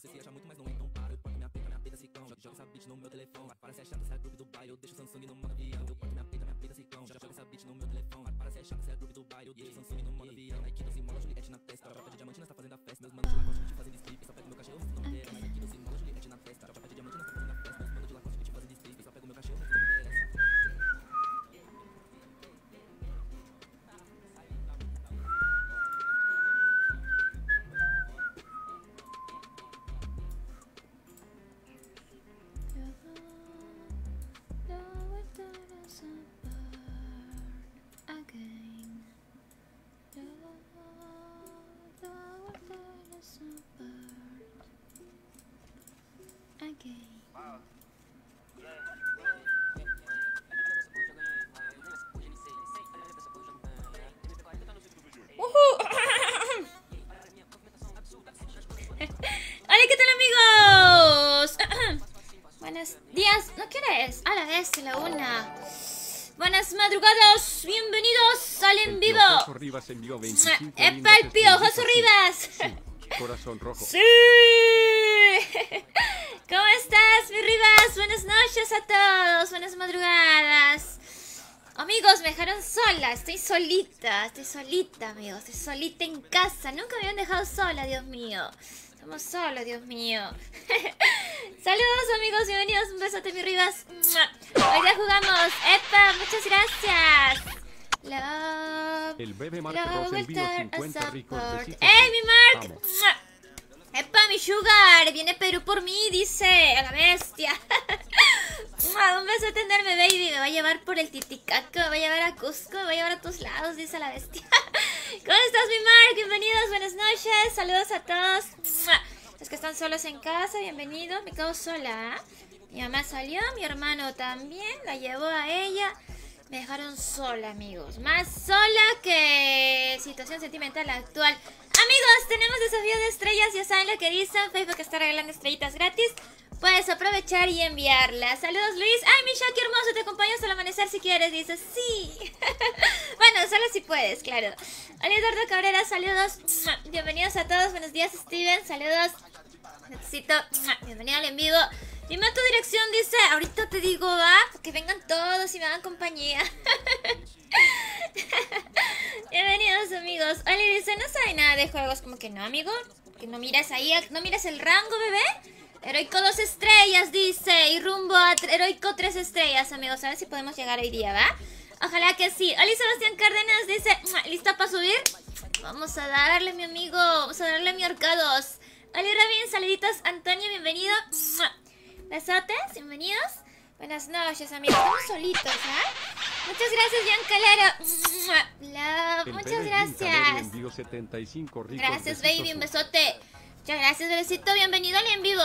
sei se acha muito, mas não é, então para. Eu porto minha peita, minha peita ciclão. Joga, joga essa beat no meu telefone. Para se achando, se é grupo do baile. Eu deixo Samsung no modo avião. Eu porto minha peita, minha peita ciclão. Joga, joga essa beat no meu telefone. Para se achando, se é grupo do baile. Eu deixo Samsung no modo avião. Nike 12 mola, Juliette na testa. Tropa de diamante, nós tá fazendo a festa. Meus manos de Lacoste te fazendo strip. Só pego meu cachê, eu não interessa. Nike 12 mola, Juliette na testa. Tropa Rivas envió 25 ¡Epa el pío, Joso estrellitas. Rivas! Sí, corazón rojo. ¡Sí! ¿Cómo estás, mi Rivas? Buenas noches a todos, buenas madrugadas. Amigos, me dejaron sola, estoy solita, estoy solita, amigos, estoy solita en casa. Nunca me habían dejado sola, Dios mío. Estamos solos, Dios mío. Saludos, amigos, bienvenidos. Un besote, mi Rivas. Hoy día jugamos. ¡Epa! Muchas gracias. Love. El bebé Mark Love Ross envió tear 50 us ricos. ¡Ey, mi Mark! ¡Epa, mi Sugar! Viene Perú por mí, dice. A la bestia. Un beso a tenerme, baby. Me va a llevar por el Titicaca, me va a llevar a Cusco, me va a llevar a tus lados, dice la bestia. ¿Cómo estás, mi Mark? Bienvenidos, buenas noches. Saludos a todos. Los que están solos en casa, bienvenidos. Me quedo sola. Mi mamá salió, mi hermano también. La llevó a ella. Me dejaron sola, amigos. Más sola que situación sentimental actual. Amigos, tenemos desafío de estrellas. Ya saben lo que dicen. Facebook está regalando estrellitas gratis. Puedes aprovechar y enviarlas. Saludos, Luis. Ay, mi Shaki hermoso, te acompaño hasta el amanecer si quieres. Dices, sí. bueno, solo si puedes, claro. Hola, Eduardo Cabrera, saludos. Bienvenidos a todos. Buenos días, Steven. Saludos. Necesito. Bienvenido al en vivo. Dime tu dirección, dice. Ahorita te digo, va. Que vengan todos y me hagan compañía. Bienvenidos, amigos. Oli dice: No sabe nada de juegos. Como que no, amigo. Que no miras ahí. No miras el rango, bebé. Heroico dos estrellas, dice. Y rumbo a Heroico tres estrellas, amigos. A ver si podemos llegar hoy día, ¿va? Ojalá que sí. Oli Sebastián Cárdenas dice: ¿Lista para subir? Vamos a darle, mi amigo. Vamos a darle mi arcados. Oli Rabin, saluditos. Antonio, bienvenido. Besotes, bienvenidos. Buenas noches, amigos. Estamos solitos, ¿ah? Muchas gracias. Love, El muchas gracias. envió 75 ricos Gracias, baby. Un besote. Muchas gracias, bebecito. Bienvenido al en vivo.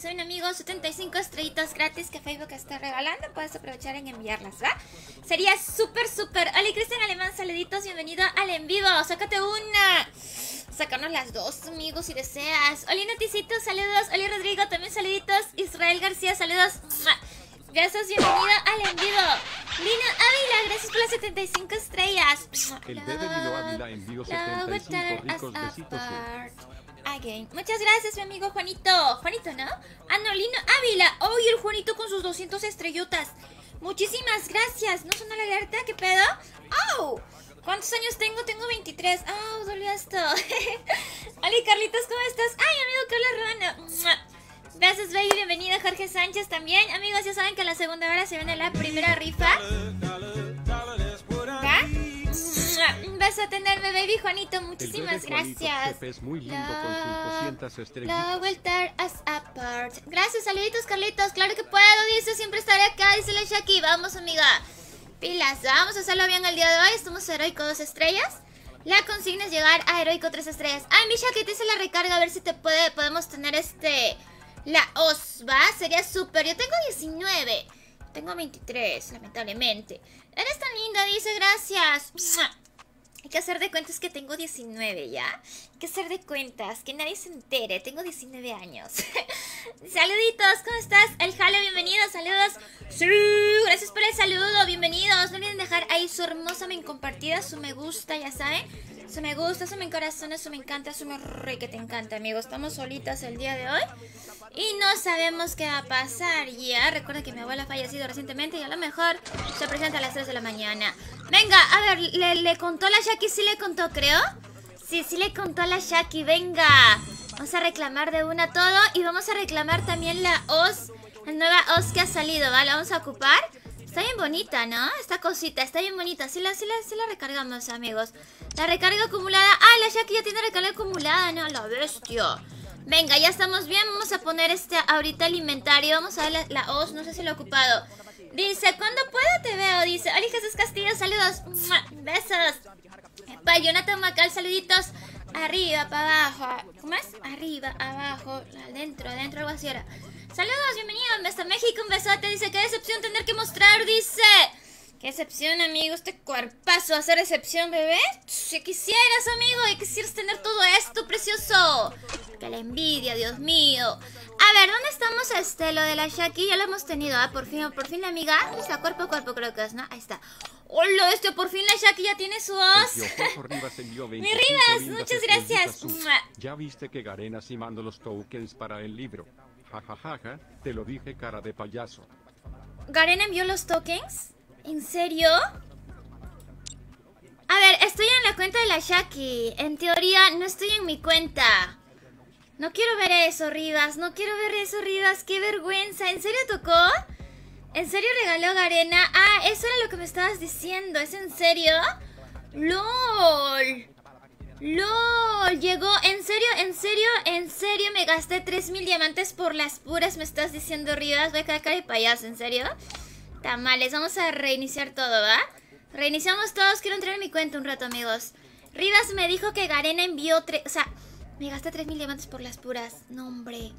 Soy un amigo. 75 estrellitas gratis que Facebook está regalando. Puedes aprovechar en enviarlas, ¿va? Sería súper, súper. Hola, Cristian Alemán. Saluditos. Bienvenido al en vivo. Sácate una. Sacarnos las dos, amigos, si deseas. Oli Noticito, saludos. Oli Rodrigo, también saluditos. Israel García, saludos. Gracias, bienvenido al en vivo. Lina Ávila, gracias por las 75 estrellas. El bebé Ávila envió Love 75 will tear ricos besitos. Again. Muchas gracias, mi amigo Juanito. Juanito, ¿no? Ah, no, Lino Ávila. Oh, y el Juanito con sus 200 estrellotas. Muchísimas gracias. ¿No sonó la alerta? ¿Qué pedo? ¡Oh! ¿Cuántos años tengo? Tengo 23. ¡Oh, dolió esto! Hola, Carlitos, ¿cómo estás? ¡Ay, amigo Carlos Ruano! Gracias, Baby. Bienvenido, Jorge Sánchez también. Amigos, ya saben que en la segunda hora se viene la primera rifa. Un beso a tenerme, Baby Juanito. Muchísimas gracias. Es muy lindo con sus 200 estrellitas. Love will tear us apart. Gracias, saluditos, Carlitos. Claro que puedo, dice. Siempre estaré acá, dice la Shaki. Vamos, amiga. Pilas, vamos a hacerlo bien el día de hoy. Estamos heroico dos estrellas. La consigna es llegar a heroico tres estrellas. Ay, mi Shaki, te hice la recarga. A ver si te puede, podemos tener este. La os, ¿va? Sería súper. Yo tengo 19. Tengo 23, lamentablemente. Eres tan linda, dice. Gracias. Hay que hacer de cuentas que tengo 19 ya. Que hacer de cuentas, que nadie se entere. Tengo 19 años. Saluditos, ¿cómo estás? El Jalo, bienvenido, saludos. Sí, gracias por el saludo, bienvenidos. No olviden dejar ahí su hermosa men compartida, su me gusta, ya saben. Eso me gusta, eso me encorazona, eso me encanta, eso me re que te encanta, amigos. Estamos solitas el día de hoy y no sabemos qué va a pasar ya. Recuerda que mi abuela ha fallecido recientemente y a lo mejor se presenta a las 3 de la mañana. Venga, a ver, ¿le, le contó la Shaki? Sí le contó, creo. Sí, sí le contó a la Shaki, venga. Vamos a reclamar de una todo y vamos a reclamar también la OS, la nueva OS que ha salido, ¿vale? Vamos a ocupar. Está bien bonita, ¿no? Esta cosita, está bien bonita. Sí la, sí la, sí la recargamos, amigos. La recarga acumulada. Ah, la Shaki ya tiene recarga acumulada, ¿no? La bestia. Venga, ya estamos bien. Vamos a poner este ahorita el inventario. Vamos a ver la, la OS, no sé si lo he ocupado. Dice, cuando pueda te veo. Dice, Jesús Castillo, saludos. Besos. Para Jonathan Macal, saluditos. Arriba, para abajo. ¿Cómo es? Arriba, abajo, adentro, adentro, algo así era. Saludos, bienvenido hasta México, un besote. Dice, qué decepción tener que mostrar, dice. Qué excepción, amigo, este cuerpazo, hacer excepción, bebé. Si quisieras, amigo, y quisieras tener todo esto, precioso. Que la envidia, Dios mío. A ver, ¿dónde estamos este? Lo de la Shaki, ya lo hemos tenido, ¿ah? Por fin, por fin la amiga. ¿Dónde está? Cuerpo a cuerpo, creo que es, ¿no? Ahí está. Hola, este, por fin la Shaki ya tiene su voz. Sergio Rivas envió Mi 25 Rivas, muchas gracias. Ya viste que Garena sí mandó los tokens para el libro. Ja ja ja ja, te lo dije cara de payaso. ¿Garen envió los tokens? ¿En serio? A ver, estoy en la cuenta de la Shaki. En teoría, no estoy en mi cuenta. No quiero ver eso, Rivas. No quiero ver eso, Rivas. Qué vergüenza. ¿En serio tocó? ¿En serio regaló Garena? Ah, eso era lo que me estabas diciendo. ¿Es en serio? ¡Lol! ¡Lol! Llegó. ¿En serio? ¿En serio? ¿En serio? Me gasté 3000 diamantes por las puras. ¿Me estás diciendo, Rivas? Voy a quedar cara de payaso. ¿En serio? Tamales. Vamos a reiniciar todo, ¿va? Reiniciamos todos. Quiero entrar en mi cuenta un rato, amigos. Rivas me dijo que Garena envió tres... O sea, me gasté 3000 diamantes por las puras. No, hombre.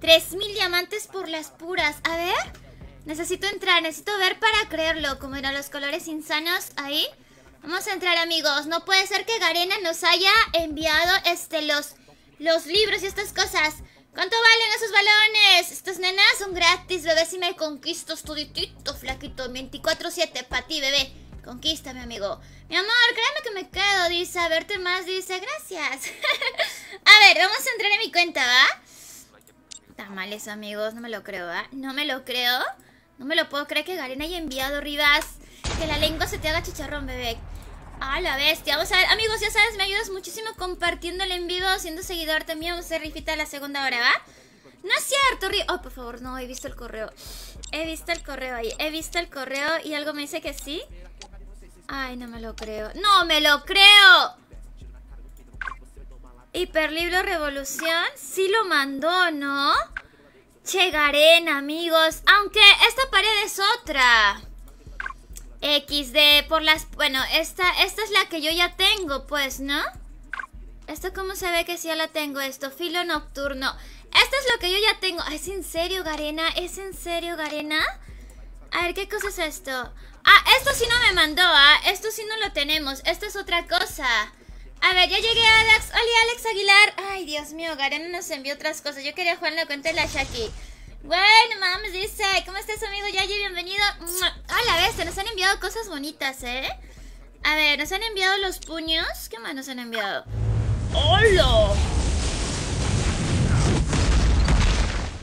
3000 diamantes por las puras. A ver. Necesito entrar. Necesito ver para creerlo. Como eran los colores insanos ahí. Vamos a entrar, amigos. No puede ser que Garena nos haya enviado este los los libros y estas cosas. ¿Cuánto valen esos balones? Estas nenas son gratis, bebé. Si me conquistas tuditito, flaquito. 24-7 para ti, bebé. Conquístame, amigo. Mi amor, créeme que me quedo, dice. A verte más, dice. Gracias. a ver, vamos a entrar en mi cuenta, ¿va? Tamales, amigos. No me lo creo, ¿va? No me lo creo. No me lo puedo creer que Garena haya enviado, Rivas. Que la lengua se te haga chicharrón, bebé. A la bestia. Vamos a ver, amigos, ya sabes, me ayudas muchísimo compartiendo el en vivo, siendo seguidor también. Vamos a hacer rifita la segunda hora, ¿va? No es cierto, Ri. Oh, por favor, no, he visto el correo. He visto el correo ahí. He visto el correo y algo me dice que sí. Ay, no me lo creo. ¡No me lo creo! Hiperlibro Revolución. Sí lo mandó, ¿no? Che, Garena, amigos. Aunque esta pared es otra. XD por las... Bueno, esta, esta es la que yo ya tengo, pues, ¿no? ¿Esto cómo se ve que sí ya la tengo? Esto, filo nocturno. Esto es lo que yo ya tengo. ¿Es en serio, Garena? ¿Es en serio, Garena? A ver, ¿qué cosa es esto? Ah, esto sí no me mandó, ¿ah? Esto sí no lo tenemos. Esto es otra cosa. A ver, ya llegué, Alex. Hola, Alex Aguilar. Ay, Dios mío, Garena nos envió otras cosas. Yo quería jugar en la cuenta de la Shaki. Bueno, mames, dice, ¿cómo estás, amigo? Yayi, bienvenido. Hola, bestia, nos han enviado cosas bonitas, ¿eh? A ver, nos han enviado los puños. ¿Qué más nos han enviado? ¡Hola!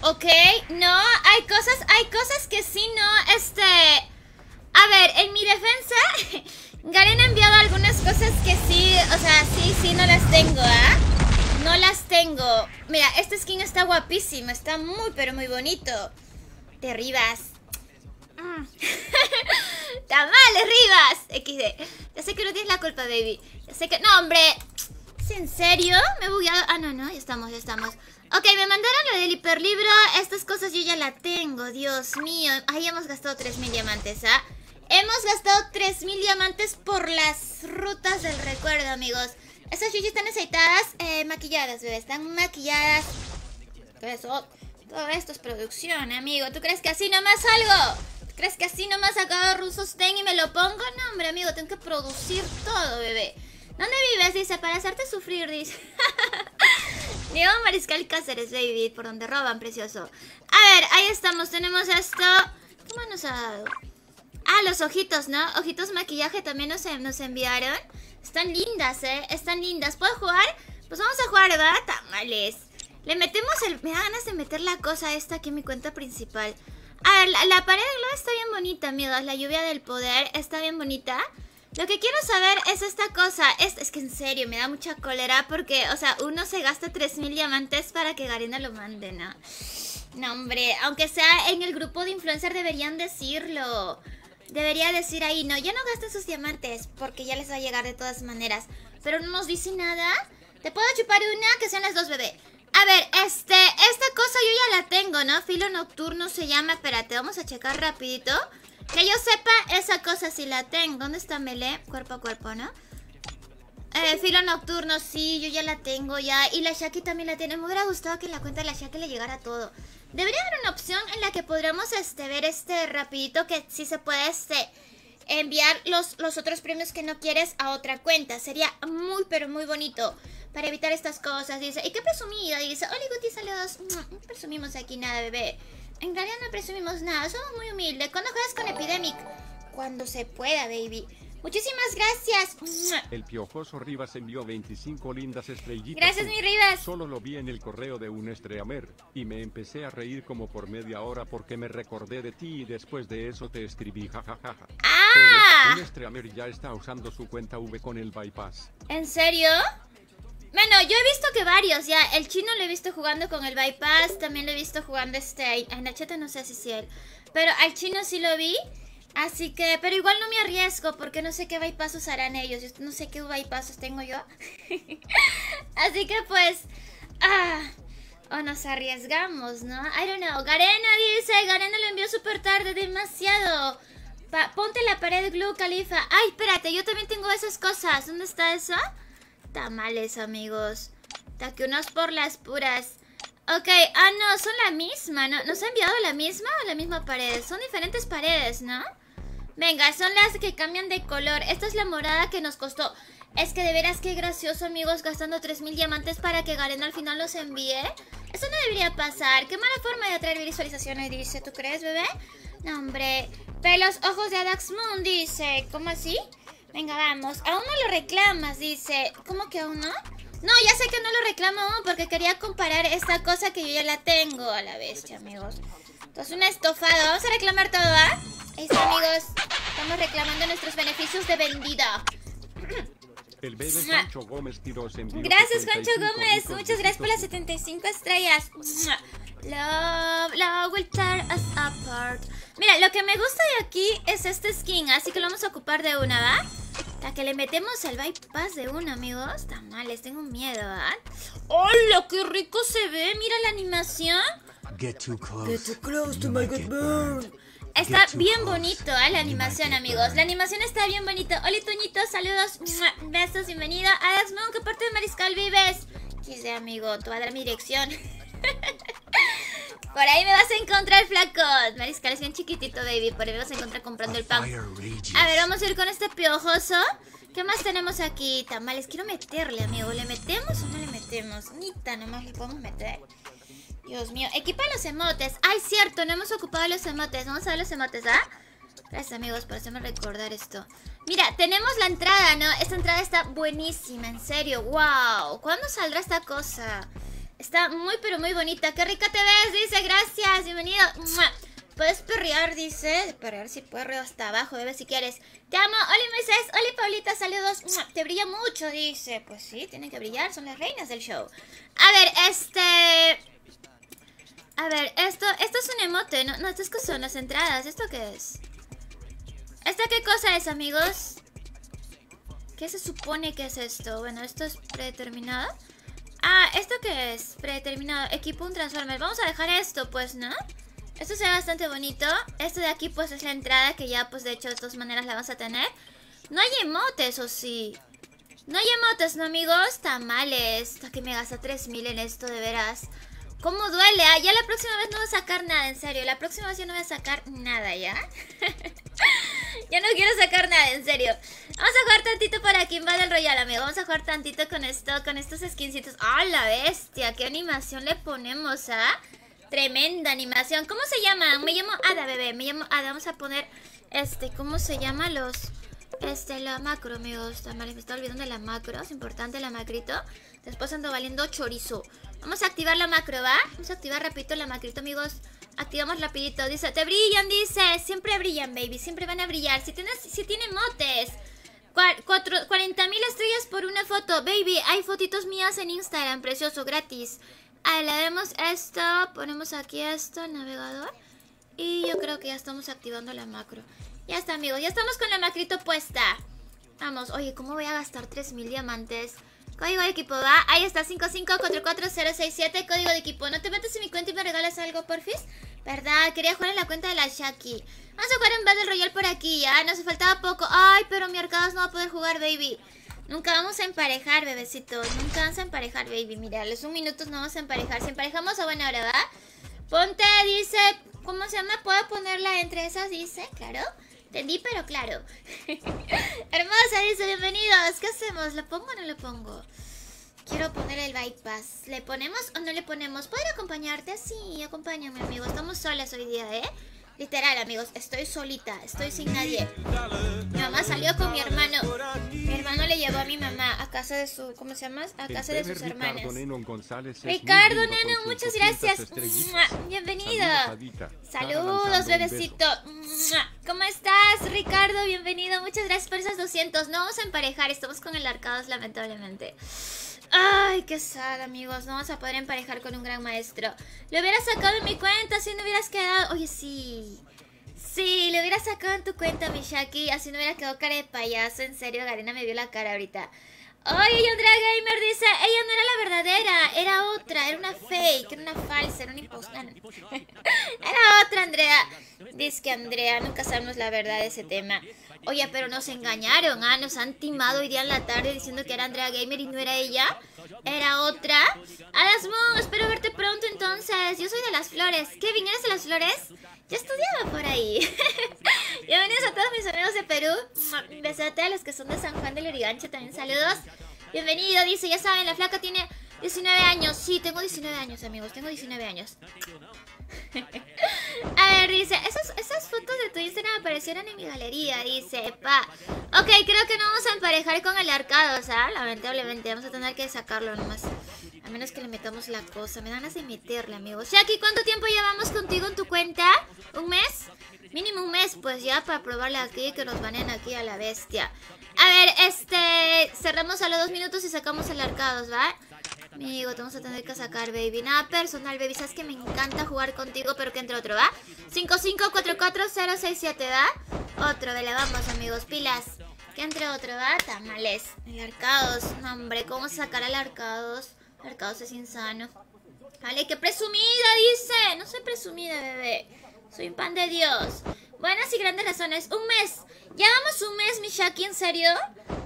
Ok, no, hay cosas, hay cosas que sí, no, este... A ver, en mi defensa, Garen ha enviado algunas cosas que sí, o sea, sí, sí, no las tengo, ¿ah? No las tengo. Mira, este skin está guapísimo, está muy, pero muy bonito. De Rivas. Mm. Tamales, Rivas. XD. Ya sé que no tienes la culpa, baby. Ya sé que... No, hombre. ¿Es en serio? Me he bugueado. Ah, no, no, ya estamos, ya estamos. Ok, me mandaron lo del hiperlibro. Estas cosas yo ya la tengo, Dios mío. Ahí hemos gastado 3.000 diamantes, ¿ah? Hemos gastado 3.000 diamantes por las rutas del recuerdo, amigos. Estas chichis están aceitadas, eh, maquilladas, bebé. Están maquilladas. Todo esto es producción, amigo. ¿Tú crees que así nomás salgo? ¿Tú crees que así nomás acabo rusos ten y me lo pongo? No, hombre, amigo, tengo que producir todo, bebé. ¿Dónde vives? Dice, para hacerte sufrir, dice. Diego Mariscal Cáceres, baby, por donde roban, precioso. A ver, ahí estamos, tenemos esto. ¿Qué más nos ha dado? Ah, los ojitos, ¿no? Ojitos maquillaje también nos, nos enviaron. Están lindas, ¿eh? Están lindas. ¿Puedo jugar? Pues vamos a jugar, ¿verdad? Tamales. Le metemos el... Me da ganas de meter la cosa esta aquí en mi cuenta principal. A ver, la, pared de globo está bien bonita, amigos. La lluvia del poder está bien bonita. Lo que quiero saber es esta cosa. Es, que en serio, me da mucha cólera porque, o sea, uno se gasta 3000 diamantes para que Garena lo mande, ¿no? No, hombre, aunque sea en el grupo de influencer deberían decirlo. Debería decir ahí, no, ya no gasten sus diamantes porque ya les va a llegar de todas maneras. Pero no nos dice nada. Te puedo chupar una, que sean las dos, bebé. A ver, este, esta cosa yo ya la tengo, ¿no? Filo nocturno se llama, espérate, vamos a checar rapidito. Que yo sepa, esa cosa sí la tengo. ¿Dónde está Mele? Cuerpo a cuerpo, ¿no? Eh, filo nocturno, sí, yo ya la tengo ya. Y la Shaki también la tiene. Me hubiera gustado que en la cuenta de la Shaki le llegara todo. Debería haber una opción en la que podríamos este, ver este rapidito que sí se puede este, enviar los, los otros premios que no quieres a otra cuenta. Sería muy pero muy bonito para evitar estas cosas. Dice, ¿y qué presumida? Dice, hola Guti, saludos. No presumimos aquí nada, bebé. En realidad no presumimos nada, somos muy humildes. ¿Cuándo juegas con Epidemic? Cuando se pueda, baby. Muchísimas gracias. El piojoso Rivas envió 25 lindas estrellitas. Gracias, mi Rivas. Solo lo vi en el correo de un estreamer y me empecé a reír como por media hora porque me recordé de ti y después de eso te escribí jajaja. ¡Ah! un estreamer ya está usando su cuenta V con el bypass. ¿En serio? Bueno, yo he visto que varios, ya. El chino lo he visto jugando con el bypass, también lo he visto jugando este... En Nacheta no sé si es él. Pero al chino sí lo vi. Así que, pero igual no me arriesgo porque no sé qué bypassos harán ellos. Yo no sé qué bypassos tengo yo. Así que pues, ah, o nos arriesgamos, ¿no? I don't know. Garena dice, Garena lo envió súper tarde, demasiado. ponte la pared glue, Califa. Ay, espérate, yo también tengo esas cosas. ¿Dónde está eso? Tamales, amigos. que unos por las puras. Ok, ah, no, son la misma, ¿no? ¿Nos ha enviado la misma o la misma pared? Son diferentes paredes, ¿no? Venga, son las que cambian de color. Esta es la morada que nos costó. Es que de veras qué gracioso, amigos, gastando 3000 diamantes para que Garen al final los envíe. Eso no debería pasar. Qué mala forma de atraer visualizaciones, dice. ¿Tú crees, bebé? No, hombre. Pelos, ojos de Adax Moon, dice. ¿Cómo así? Venga, vamos. Aún no lo reclamas, dice. ¿Cómo que aún no? No, ya sé que no lo reclamo aún porque quería comparar esta cosa que yo ya la tengo a la bestia, amigos. Entonces, un estofado. Vamos a reclamar todo, ¿ah? Eso, amigos. Estamos reclamando nuestros beneficios de vendida. El bebé Gómez Gracias, Juancho Gómez. Muchas gracias por las 75 estrellas. Love, love will tear us apart. Mira, lo que me gusta de aquí es este skin, así que lo vamos a ocupar de una, ¿va? La que le metemos el bypass de una, amigos. les tengo miedo, ¿ah? ¡Hola! ¡Qué rico se ve! Mira la animación. Get too close. Get too close to my burn. Está bien bonito ¿eh? la animación, amigos. La animación está bien bonito. Hola, Toñito, saludos. Besos, bienvenido. Alex Moon, ¿qué parte de Mariscal vives? Quise, amigo, tú vas a dar mi dirección. Por ahí me vas a encontrar, flacos. Mariscal es bien chiquitito, baby. Por ahí me vas a encontrar comprando el pan. A ver, vamos a ir con este piojoso. ¿Qué más tenemos aquí? Tamales, quiero meterle, amigo. ¿Le metemos o no le metemos? Nita, nomás le podemos meter. Dios mío, equipa los emotes. Ay, cierto, no hemos ocupado los emotes. Vamos a ver los emotes, ¿ah? Gracias, amigos, por hacerme recordar esto. Mira, tenemos la entrada, ¿no? Esta entrada está buenísima, en serio. ¡Wow! ¿Cuándo saldrá esta cosa? Está muy, pero muy bonita. ¡Qué rica te ves! Dice, gracias, bienvenido. Puedes perrear, dice. Perrear si puedo hasta abajo, bebé, si quieres. Te amo. Hola, Moisés. Hola, Paulita. Saludos. Te brilla mucho, dice. Pues sí, tienen que brillar. Son las reinas del show. A ver, este... A ver, esto, esto es un emote, ¿no? No, estas son las entradas. ¿Esto qué es? ¿Esta qué cosa es, amigos? ¿Qué se supone que es esto? Bueno, esto es predeterminado. Ah, ¿esto qué es? Predeterminado. Equipo un Transformer. Vamos a dejar esto, pues, ¿no? Esto se ve bastante bonito. Esto de aquí, pues, es la entrada que ya, pues, de hecho, de todas maneras la vas a tener. No hay emotes, ¿o sí? No hay emotes, ¿no, amigos? Tamales. Hasta que me gasta 3000 en esto, de veras. ¿Cómo duele? Ah, ya la próxima vez no voy a sacar nada, en serio. La próxima vez ya no voy a sacar nada, ¿ya? ya no quiero sacar nada, en serio. Vamos a jugar tantito para King Battle Royale, amigo. Vamos a jugar tantito con esto, con estos skincitos. ¡Ah, la bestia! ¿Qué animación le ponemos, ah? Tremenda animación. ¿Cómo se llama? Me llamo Ada, bebé. Me llamo Ada. Vamos a poner, este, ¿cómo se llama? Los... Este, la macro, amigos. Tamales, me está olvidando de la macro. Es importante la macrito. Después ando valiendo chorizo. Vamos a activar la macro, ¿va? Vamos a activar rapidito la macrito, amigos. Activamos rapidito. Dice, te brillan, dice. Siempre brillan, baby. Siempre van a brillar. Si tienes, si tienen motes. 40 mil estrellas por una foto. Baby, hay fotitos mías en Instagram. Precioso, gratis. A le damos esto. Ponemos aquí esto, navegador. Y yo creo que ya estamos activando la macro. Ya está, amigos. Ya estamos con la macrito puesta. Vamos. Oye, ¿cómo voy a gastar 3000 diamantes? Código de equipo, ¿va? Ahí está, 5544067, código de equipo. ¿No te metes en mi cuenta y me regalas algo, porfis? ¿Verdad? Quería jugar en la cuenta de la Shaki. Vamos a jugar en Battle Royale por aquí, ya. Nos faltaba poco. Ay, pero mi arcadas no va a poder jugar, baby. Nunca vamos a emparejar, bebecitos. Nunca vamos a emparejar, baby. Mira, los un minutos no vamos a emparejar. Si emparejamos a buena hora, ¿va? Ponte, dice... ¿Cómo se llama? ¿Puedo ponerla entre esas? Dice, claro. Entendí, pero claro. Hermosa, dice, bienvenidos. ¿Qué hacemos? ¿Lo pongo o no lo pongo? Quiero poner el bypass. ¿Le ponemos o no le ponemos? ¿Puedo acompañarte? Sí, acompáñame, amigo. Estamos solas hoy día, ¿eh? Literal, amigos, estoy solita, estoy sin nadie. Mi mamá salió con mi hermano. Mi hermano le llevó a mi mamá a casa de su, ¿cómo se llama? A casa de sus hermanas. Ricardo Neno, muchas gracias. Bienvenido. Saludos, bebecito. ¿Cómo estás, Ricardo? Bienvenido. Muchas gracias por esos 200. No vamos a emparejar, estamos con el arcados, lamentablemente. Ay, qué sad, amigos. No vamos a poder emparejar con un gran maestro. Lo hubiera sacado en mi cuenta si no hubieras quedado... Oye, sí. Sí, lo hubiera sacado en tu cuenta, Mishaki. Así no hubiera quedado cara de payaso. En serio, Garena me vio la cara ahorita. Oye, Andrea Gamer dice, ella no era la verdadera, era otra, era una fake, era una falsa, era una impostora. era otra, Andrea. Dice que Andrea, nunca sabemos la verdad de ese tema. Oye, pero nos engañaron, ¿ah? Nos han timado hoy día en la tarde diciendo que era Andrea Gamer y no era ella. Era otra. Alasmo, espero verte pronto entonces. Yo soy de las flores. Kevin, ¿eres de las flores? Yo estudiaba por ahí. Bienvenidos a todos mis amigos de Perú. Besote a los que son de San Juan del Urigancho también. Saludos. Bienvenido, dice, ya saben, la flaca tiene 19 años. Sí, tengo 19 años, amigos. Tengo 19 años. A ver, dice, esas, fotos de tu Instagram aparecieron en mi galería, dice, pa. Ok, creo que no vamos a emparejar con el arcado, o sea, lamentablemente vamos a tener que sacarlo nomás. A menos que le metamos la cosa, me dan ganas de meterle, amigos. Shaki, ¿cuánto tiempo llevamos contigo en tu cuenta? ¿Un mes? Mínimo un mes, pues ya para probarle aquí que nos banen aquí a la bestia. A ver, este, cerramos a los dos minutos y sacamos el arcado, ¿va? Amigo, te vamos a tener que sacar, baby. Nada personal, baby. Sabes que me encanta jugar contigo, pero que entre otro, ¿va? 5544067, ¿va? Otro, vele, vamos, amigos. Pilas. Que entre otro, ¿va? Tamales. El Arcados. No, hombre, ¿cómo sacar al Arcados? El Arcados es insano. Vale, qué presumida, dice. No soy presumida, bebé. Soy un pan de Dios. Buenas y grandes razones. Un mes. Ya vamos un mes, mi Shaki, ¿en serio?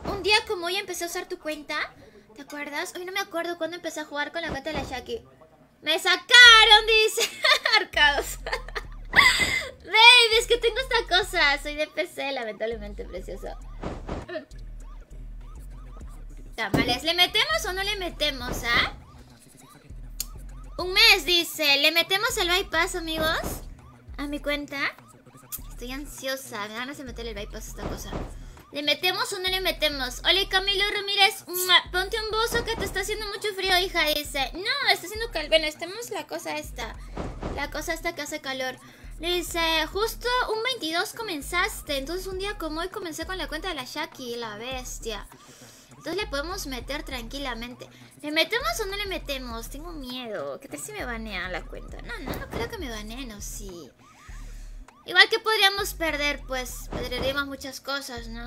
Un día como hoy empecé a usar tu cuenta. ¿Te acuerdas? Hoy no me acuerdo cuando empecé a jugar con la cuenta de la Shaki. ¡Me sacaron! Dice. Arcados. Baby, es que tengo esta cosa. Soy de PC, lamentablemente, precioso. Tamales, ¿le metemos o no le metemos, ah? Un mes, dice. ¿Le metemos el bypass, amigos? ¿A mi cuenta? Estoy ansiosa. Me ganas de meterle el bypass a esta cosa. ¿Le metemos o no le metemos? Hola Camilo Ramírez, ponte un buzo que te está haciendo mucho frío, hija. Dice, no, está haciendo calor. Bueno, estemos la cosa esta. La cosa esta que hace calor. Dice, justo un 22 comenzaste. Entonces un día como hoy comencé con la cuenta de la Shaki, la bestia. Entonces le podemos meter tranquilamente. ¿Le metemos o no le metemos? Tengo miedo. ¿Qué tal si me banean la cuenta? No, no, no creo que me baneen o sí. Igual que podríamos perder, pues perderíamos muchas cosas, ¿no?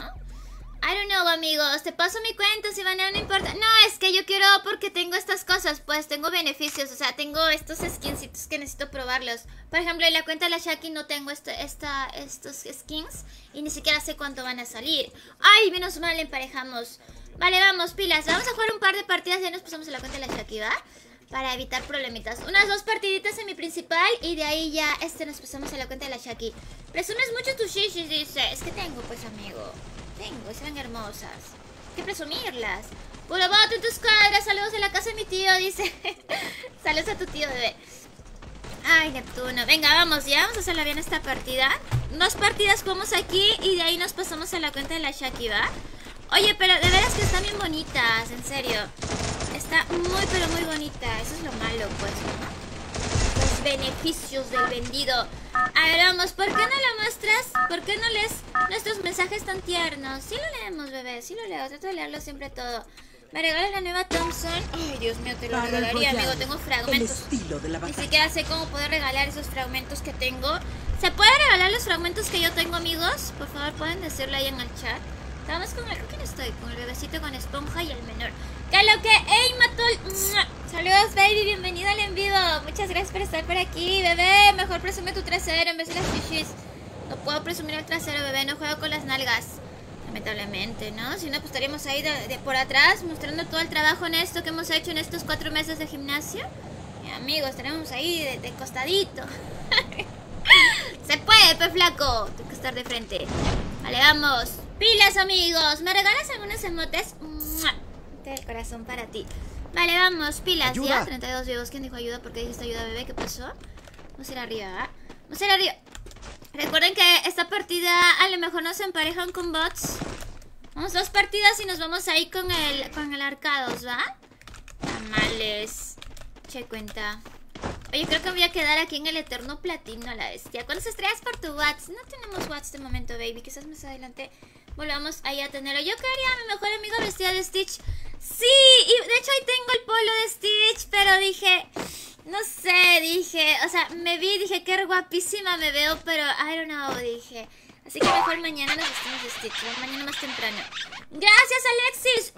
I don't know, amigos. Te paso mi cuenta, si van a no importa. No, es que yo quiero porque tengo estas cosas, pues tengo beneficios. O sea, tengo estos skincitos que necesito probarlos. Por ejemplo, en la cuenta de la Shaki no tengo este, esta, estos skins y ni siquiera sé cuánto van a salir. Ay, menos mal emparejamos. Vale, vamos, pilas. Vamos a jugar un par de partidas y ya nos pasamos a la cuenta de la Shaki, ¿va? Para evitar problemitas. Unas dos partiditas en mi principal y de ahí ya este nos pasamos a la cuenta de la Shaki. Presumes mucho tus shishis, dice. Es que tengo, pues, amigo. Tengo, se ven hermosas. Hay que presumirlas. Puro en tus cuadras. Saludos de la casa de mi tío, dice. Saludos a tu tío, bebé. Ay, Neptuno. Venga, vamos ya. Vamos a hacerla bien esta partida. dos partidas jugamos aquí y de ahí nos pasamos a la cuenta de la Shaki, ¿va? Oye, pero de veras que están bien bonitas, en serio. Está muy, pero muy bonita. Eso es lo malo, pues. Los beneficios del vendido. A ver, vamos, ¿por qué no lo muestras? ¿Por qué no lees nuestros mensajes tan tiernos? Sí lo leemos, bebé, sí lo leo. Trato de leerlo siempre todo. ¿Me regalas la nueva Thompson? Ay, Dios mío, te lo Para regalaría, amigo. Tengo fragmentos. Ni siquiera sé cómo poder regalar esos fragmentos que tengo. ¿Se puede regalar los fragmentos que yo tengo, amigos? Por favor, pueden decirlo ahí en el chat. Estamos con el... ¿Con quién estoy? Con el bebecito con esponja y el menor. ¿Qué lo que? ¡Ey, Matul! Saludos, baby. Bienvenido al en vivo. Muchas gracias por estar por aquí, bebé. Mejor presume tu trasero en vez de las chichis. No puedo presumir el trasero, bebé. No juego con las nalgas. Lamentablemente, ¿no? Si no, pues estaríamos ahí de, de por atrás mostrando todo el trabajo honesto que hemos hecho en estos cuatro meses de gimnasio. Y amigos, estaremos ahí de, de costadito. Se puede, pe flaco. Tengo que estar de frente. Vale, vamos. Pilas, amigos. ¿Me regalas algunos emotes? ¡Mua! Del corazón para ti. Vale, vamos. Pilas, Ayuda. ya. 32 vivos. ¿Quién dijo ayuda? ¿Por qué dijiste ayuda, bebé? ¿Qué pasó? Vamos a ir arriba, ¿va? Vamos a ir arriba. Recuerden que esta partida a lo mejor nos emparejan con bots. Vamos dos partidas y nos vamos ahí con el, con el arcados, ¿va? Tamales. Che cuenta. Oye, creo que me voy a quedar aquí en el eterno platino a la bestia. ¿Cuántas estrellas por tu Watts? No tenemos Watts de momento, baby. Quizás más adelante volvamos ahí a tenerlo. Yo quería a mi mejor amigo vestida de Stitch. Sí, y de hecho ahí tengo el polo de Stitch, pero dije... No sé, dije, o sea, me vi, dije que guapísima me veo, pero I don't know, dije. Así que mejor mañana nos vestimos de Stitch, ¿no? mañana más temprano. Gracias, Alexis.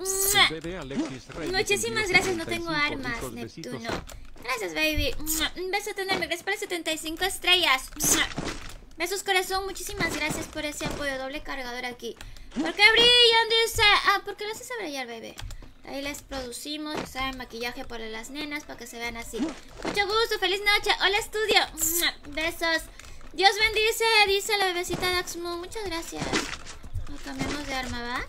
Alexis Muchísimas gracias, no tengo 75 armas. Neptuno. Gracias, baby. Un beso tenerme. Gracias por las 75 estrellas. Besos, corazón. Muchísimas gracias por ese apoyo. Doble cargador aquí. ¿Por qué brillan? Dice. Ah, porque lo haces a brillar, bebé. Ahí les producimos, ya saben, maquillaje para las nenas para que se vean así. Mucho gusto, feliz noche. Hola, estudio. Besos. Dios bendice, dice la bebecita Daxmu. Muchas gracias. Nos cambiamos de arma, ¿va?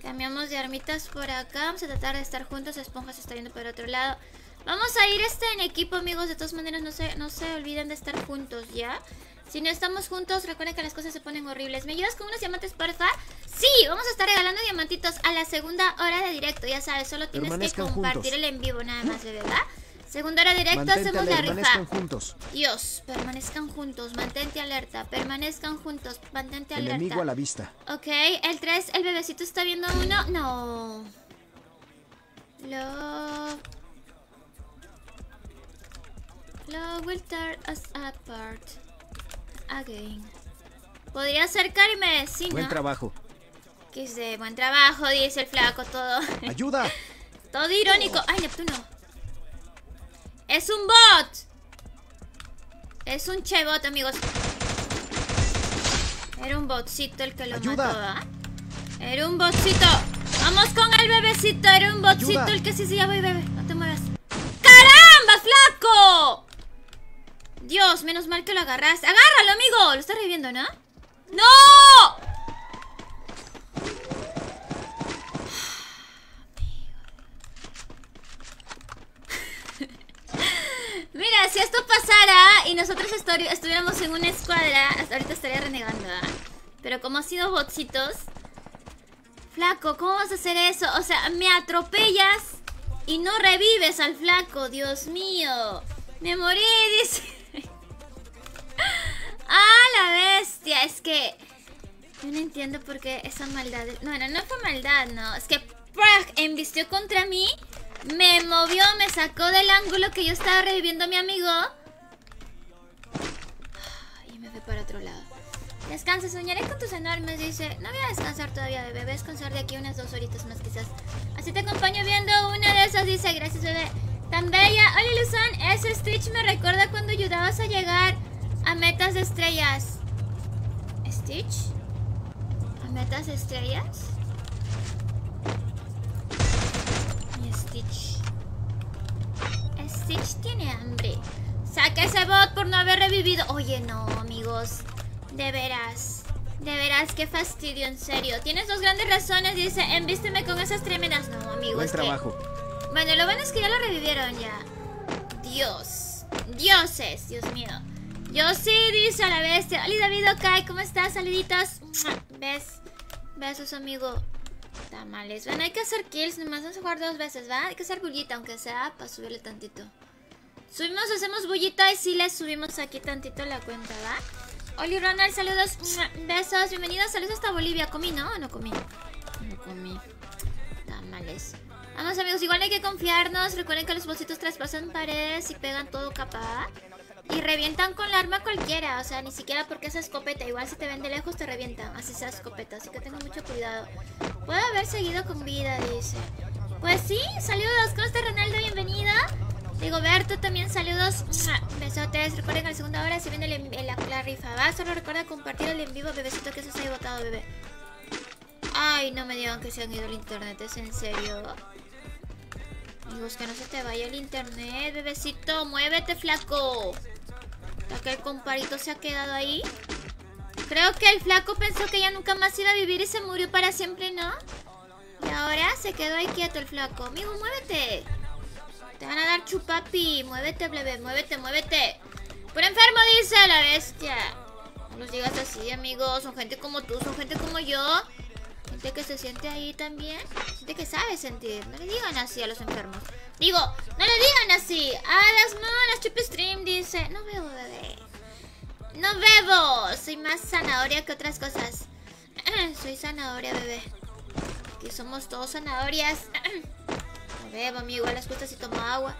Cambiamos de armitas por acá. Vamos a tratar de estar juntos. Esponja se está yendo por otro lado. Vamos a ir este en equipo, amigos. De todas maneras, no se, no se olviden de estar juntos, ¿ya? Si no estamos juntos, recuerden que las cosas se ponen horribles. ¿Me ayudas con unos diamantes, porfa? Sí, vamos a estar regalando diamantitos a la segunda hora de directo. Ya sabes, solo tienes que compartir juntos. el en vivo nada más, bebé, ¿verdad? Segunda hora de directo, Mantente hacemos la rifa. juntos. Dios, permanezcan juntos, mantente alerta, permanezcan juntos, mantente alerta. Enemigo a la vista. Ok, el 3, el bebecito está viendo uno. No. Love. Love will tear us apart. Again. Podría acercarme, sí, Buen ¿no? trabajo. Quise, buen trabajo, dice el flaco, todo. ¡Ayuda! todo irónico. Ay, Neptuno. Es un bot. Es un chebot, amigos. Era un botcito el que lo Ayuda. mató, ¿ah? Era un botcito. Vamos con el bebecito. Era un botcito Ayuda. el que sí, sí, ya voy, bebé. No te muevas. ¡Caramba, flaco! Dios, menos mal que lo agarraste. ¡Agárralo, amigo! Lo estás reviviendo, ¿no? ¡No! Mira, si esto pasara y nosotros estu- estuviéramos en una escuadra, ahorita estaría renegando, ¿ah? Pero como ha sido botsitos, flaco, ¿cómo vas a hacer eso? O sea, me atropellas y no revives al flaco, Dios mío. Me morí, dice. ¡Ah, la bestia! Es que yo no entiendo por qué esa maldad. No, no, fue maldad, no. Es que Prag embistió contra mí, me movió, me sacó del ángulo que yo estaba reviviendo a mi amigo. Y me fui para otro lado. Descansa, soñaré con tus enormes, dice. No voy a descansar todavía, bebé. Voy a descansar de aquí unas dos horitas más, quizás. Así te acompaño viendo una de esas, dice. Gracias, bebé. Tan bella. Hola, Luzón. Ese Stitch me recuerda cuando ayudabas a llegar a metas de estrellas. ¿Stitch? ¿A metas de estrellas? Mi Stitch. Stitch tiene hambre. Saca ese bot por no haber revivido. Oye, no, amigos. De veras. De veras, qué fastidio, en serio. Tienes dos grandes razones, dice. Envísteme con esas tremendas. No, amigo. Buen que- trabajo. Bueno, lo bueno es que ya lo revivieron ya. Dios. Dioses, Dios mío. Yo sí, dice a la bestia. Hola David Ok, ¿cómo estás? Saluditos. Besos, amigo. Tamales. Bueno, hay que hacer kills, nomás vamos a jugar dos veces, ¿va? Hay que hacer bullita, aunque sea, para subirle tantito. Subimos, hacemos bullita y sí le subimos aquí tantito la cuenta, ¿va? Oli Ronald, saludos. Besos, bienvenidos, saludos hasta Bolivia. ¿Comí, no? No comí. No comí. Tamales. Vamos amigos, igual hay que confiarnos. Recuerden que los bolsitos traspasan paredes y pegan todo capa. Y revientan con la arma cualquiera. O sea, ni siquiera porque es escopeta. Igual si te ven de lejos te revientan. Así sea escopeta. Así que tengan mucho cuidado. Puede haber seguido con vida, dice. Pues sí, saludos. ¿Cómo estás, Ronaldo? Bienvenida. Berto también saludos. Besotes. Recuerden que en la segunda hora se viene la, rifa. Va, solo recuerda compartir el en vivo, bebecito, que se ha votado, bebé. Ay, no me digan que se han ido el internet. ¿Es en serio? Amigos, que no se te vaya el internet, bebecito. Muévete, flaco. ¿Ya que el comparito se ha quedado ahí? Creo que el flaco pensó que ya nunca más iba a vivir y se murió para siempre, ¿no? Y ahora se quedó ahí quieto el flaco. Amigo, muévete. Te van a dar chupapi. Muévete, bebé, muévete, muévete. Por enfermo, dice la bestia. No nos digas así, amigos. Son gente como tú, son gente como yo. Gente que se siente ahí también. Gente que sabe sentir. No le digan así a los enfermos. Digo, no le digan así. A las no, las chip stream dice. No bebo, bebé. No bebo. Soy más zanahoria que otras cosas. Soy zanahoria, bebé. Aquí somos todos zanahorias. No bebo, amigo. A las justas y tomo agua.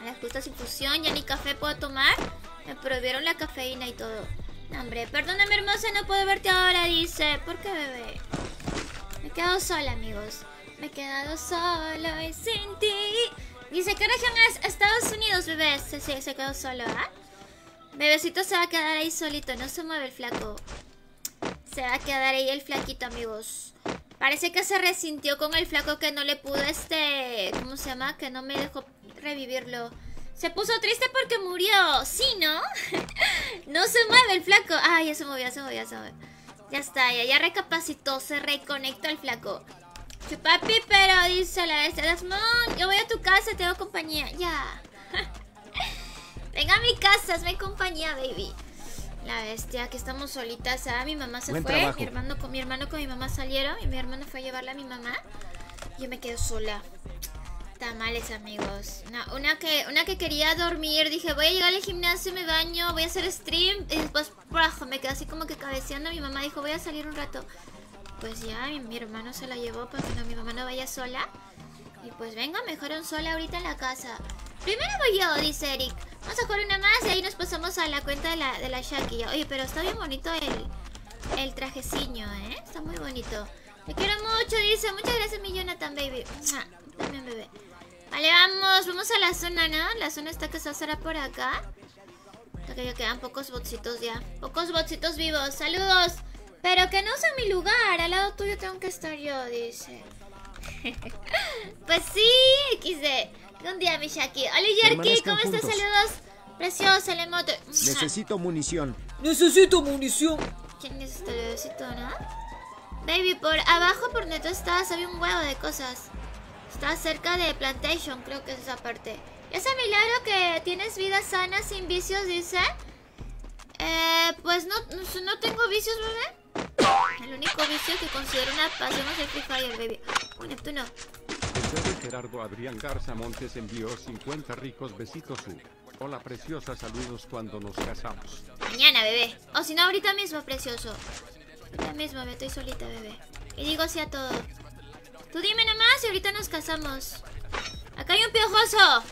A las justas infusión. Ya ni café puedo tomar. Me prohibieron la cafeína y todo. Hombre, perdóname hermosa, no puedo verte ahora, dice. ¿Por qué, bebé? Me he quedado sola, amigos. Me he quedado solo y sin ti. Dice, ¿qué región es? Estados Unidos, bebé. Se, se, quedó solo, ¿ah? Bebecito se va a quedar ahí solito, no se mueve el flaco. Se va a quedar ahí el flaquito, amigos. Parece que se resintió con el flaco que no le pudo, este... ¿Cómo se llama? Que no me dejó revivirlo. Se puso triste porque murió. Sí, ¿no? no se mueve el flaco. Ah, ya se movió, ya se movió, ya se movió. Ya está, ya, ya recapacitó, se reconectó el flaco. Chupapi, pero dice la este Dasmon, yo voy a tu casa, te compañía. Ya. Venga a mi casa, hazme compañía, baby. La bestia, que estamos solitas. Ah, mi mamá se fue. Mi hermano con mi hermano con mi mamá salieron. Y mi hermano fue a llevarla a mi mamá. Yo me quedo sola. Tamales, amigos. una, que, una que quería dormir. Dije, voy a llegar al gimnasio, me baño, voy a hacer stream. Y después, me quedé así como que cabeceando. Mi mamá dijo, voy a salir un rato. Pues ya, mi, hermano se la llevó para que mi mamá no vaya sola. Y pues venga, mejor un sola ahorita en la casa. Primero voy yo, dice Eric. Vamos a jugar una más y ahí nos pasamos a la cuenta de la, de la Shaki. Oye, pero está bien bonito el, el trajeciño, ¿eh? Está muy bonito. Te quiero mucho, dice. Muchas gracias, mi Jonathan, baby. También, bebé. Vale, vamos, vamos a la zona, ¿no? La zona está que se será por acá. que ya quedan pocos botsitos ya. Pocos botsitos vivos. ¡Saludos! Pero que no usen mi lugar. Al lado tuyo tengo que estar yo, dice. pues sí, XD. Un día, mi Shaki. Hola, Yerki, ¿cómo estás? Saludos. Preciosa, la moto. Necesito munición. Necesito munición. ¿Quién necesita necesito, no? Baby, por abajo por donde tú estás había un huevo de cosas. Está cerca de Plantation, creo que es esa parte. Ese milagro que tienes vida sana sin vicios, dice. Eh, pues no, no, tengo vicios, bebé. El único vicio que considero una pasión es el Free Fire, baby. Uy, Neptuno. Gerardo Adrián Garza Montes envió 50 ricos besitos. Hola, preciosa, saludos cuando nos casamos. Mañana, bebé. O si no, ahorita mismo, precioso. Ahorita mismo, bebé, estoy solita, bebé. Y digo sí a todo. Tú dime nomás y ahorita nos casamos. Acá hay un piojoso.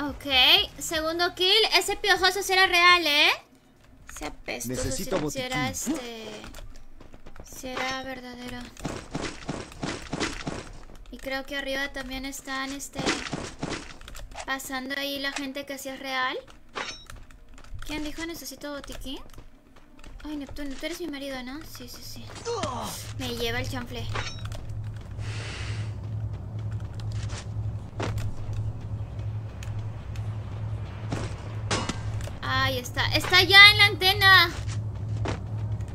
Ok, segundo kill. Ese piojoso será real, ¿eh? Necesito si, era este... Si era verdadero. Y creo que arriba también están, este... Pasando ahí la gente que sí es real. ¿Quién dijo necesito botiquín? Ay, Neptuno, tú eres mi marido, ¿no? Sí, sí, sí. Me lleva el chanfle. Ahí está. Está ya en la antena.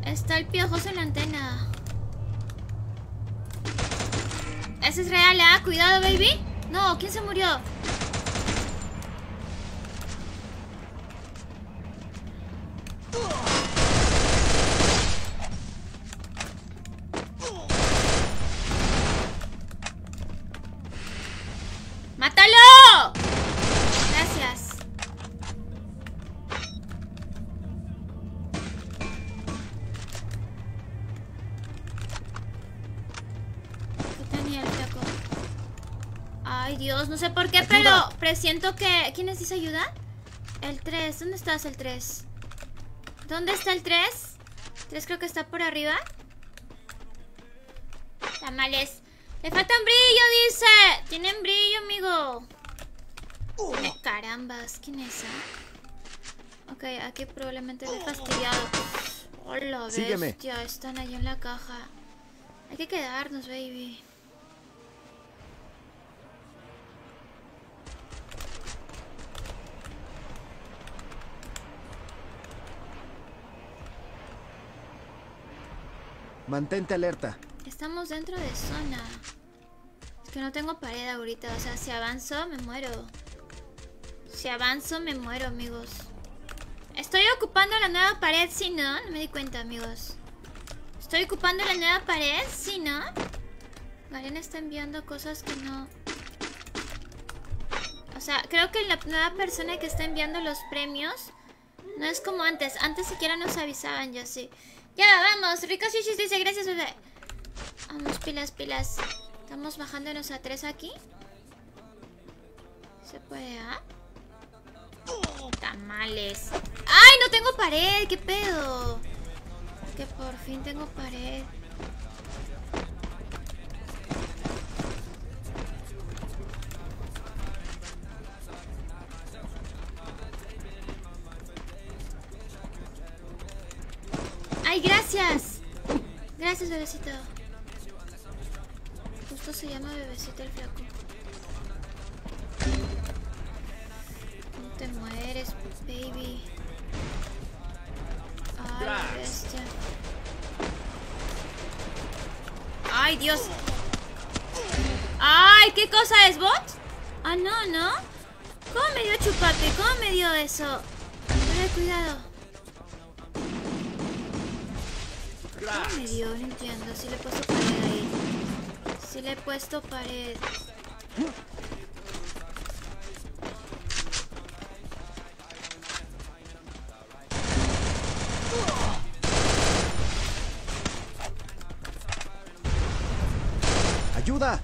Está el piojoso en la antena. Ese es real, ¿ah? Cuidado, baby. No, ¿quién se murió? No sé por qué, pero presiento que... ¿Quién necesita ayuda? El 3. ¿Dónde estás, el 3? ¿Dónde está el 3? 3 creo que está por arriba. Tamales. Le faltan brillo, dice. Tienen brillo, amigo. Carambas, ¿quién es esa? Ok, aquí probablemente le he fastidiado. Hola, bestia. Están ahí en la caja. Hay que quedarnos, baby. Mantente alerta. Estamos dentro de zona. Es que no tengo pared ahorita. O sea, si avanzo, me muero. Si avanzo, me muero, amigos. Estoy ocupando la nueva pared, si no. No me di cuenta, amigos. Estoy ocupando la nueva pared, si no. Mariana está enviando cosas que no... O sea, creo que la nueva persona que está enviando los premios no es como antes. Antes siquiera nos avisaban, yo sí. Ya, vamos. Rico Shishis dice, gracias, bebé. Vamos, pilas, pilas. Estamos bajándonos a tres aquí. ¿Se puede, ah? Tamales. ¡Ay, no tengo pared! ¿Qué pedo? Que por fin tengo pared. ¡Ay, gracias! Gracias, bebecito. Justo se llama bebecito el flaco. No te mueres, baby. Ay, bestia. Ay, Dios. Ay, ¿qué cosa es, bot? Ah, no, ¿no? ¿Cómo me dio chupate? ¿Cómo me dio eso? Ten cuidado. ¿Cómo me dio? No entiendo. Si le he puesto pared ahí. Si le he puesto pared. ¡Ayuda!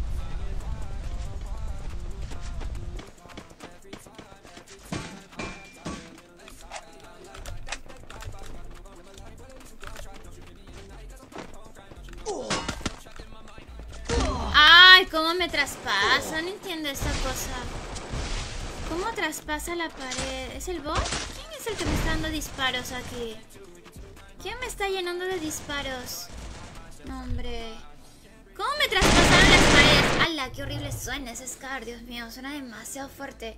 Cómo me traspasa. No entiendo esta cosa. ¿Cómo traspasa la pared? ¿Es el bot? ¿Quién es el que me está dando disparos aquí? ¿Quién me está llenando de disparos? No, hombre. ¿Cómo me traspasaron las paredes? ¡Hala! ¡Qué horrible suena ese Scar! Dios mío, suena demasiado fuerte.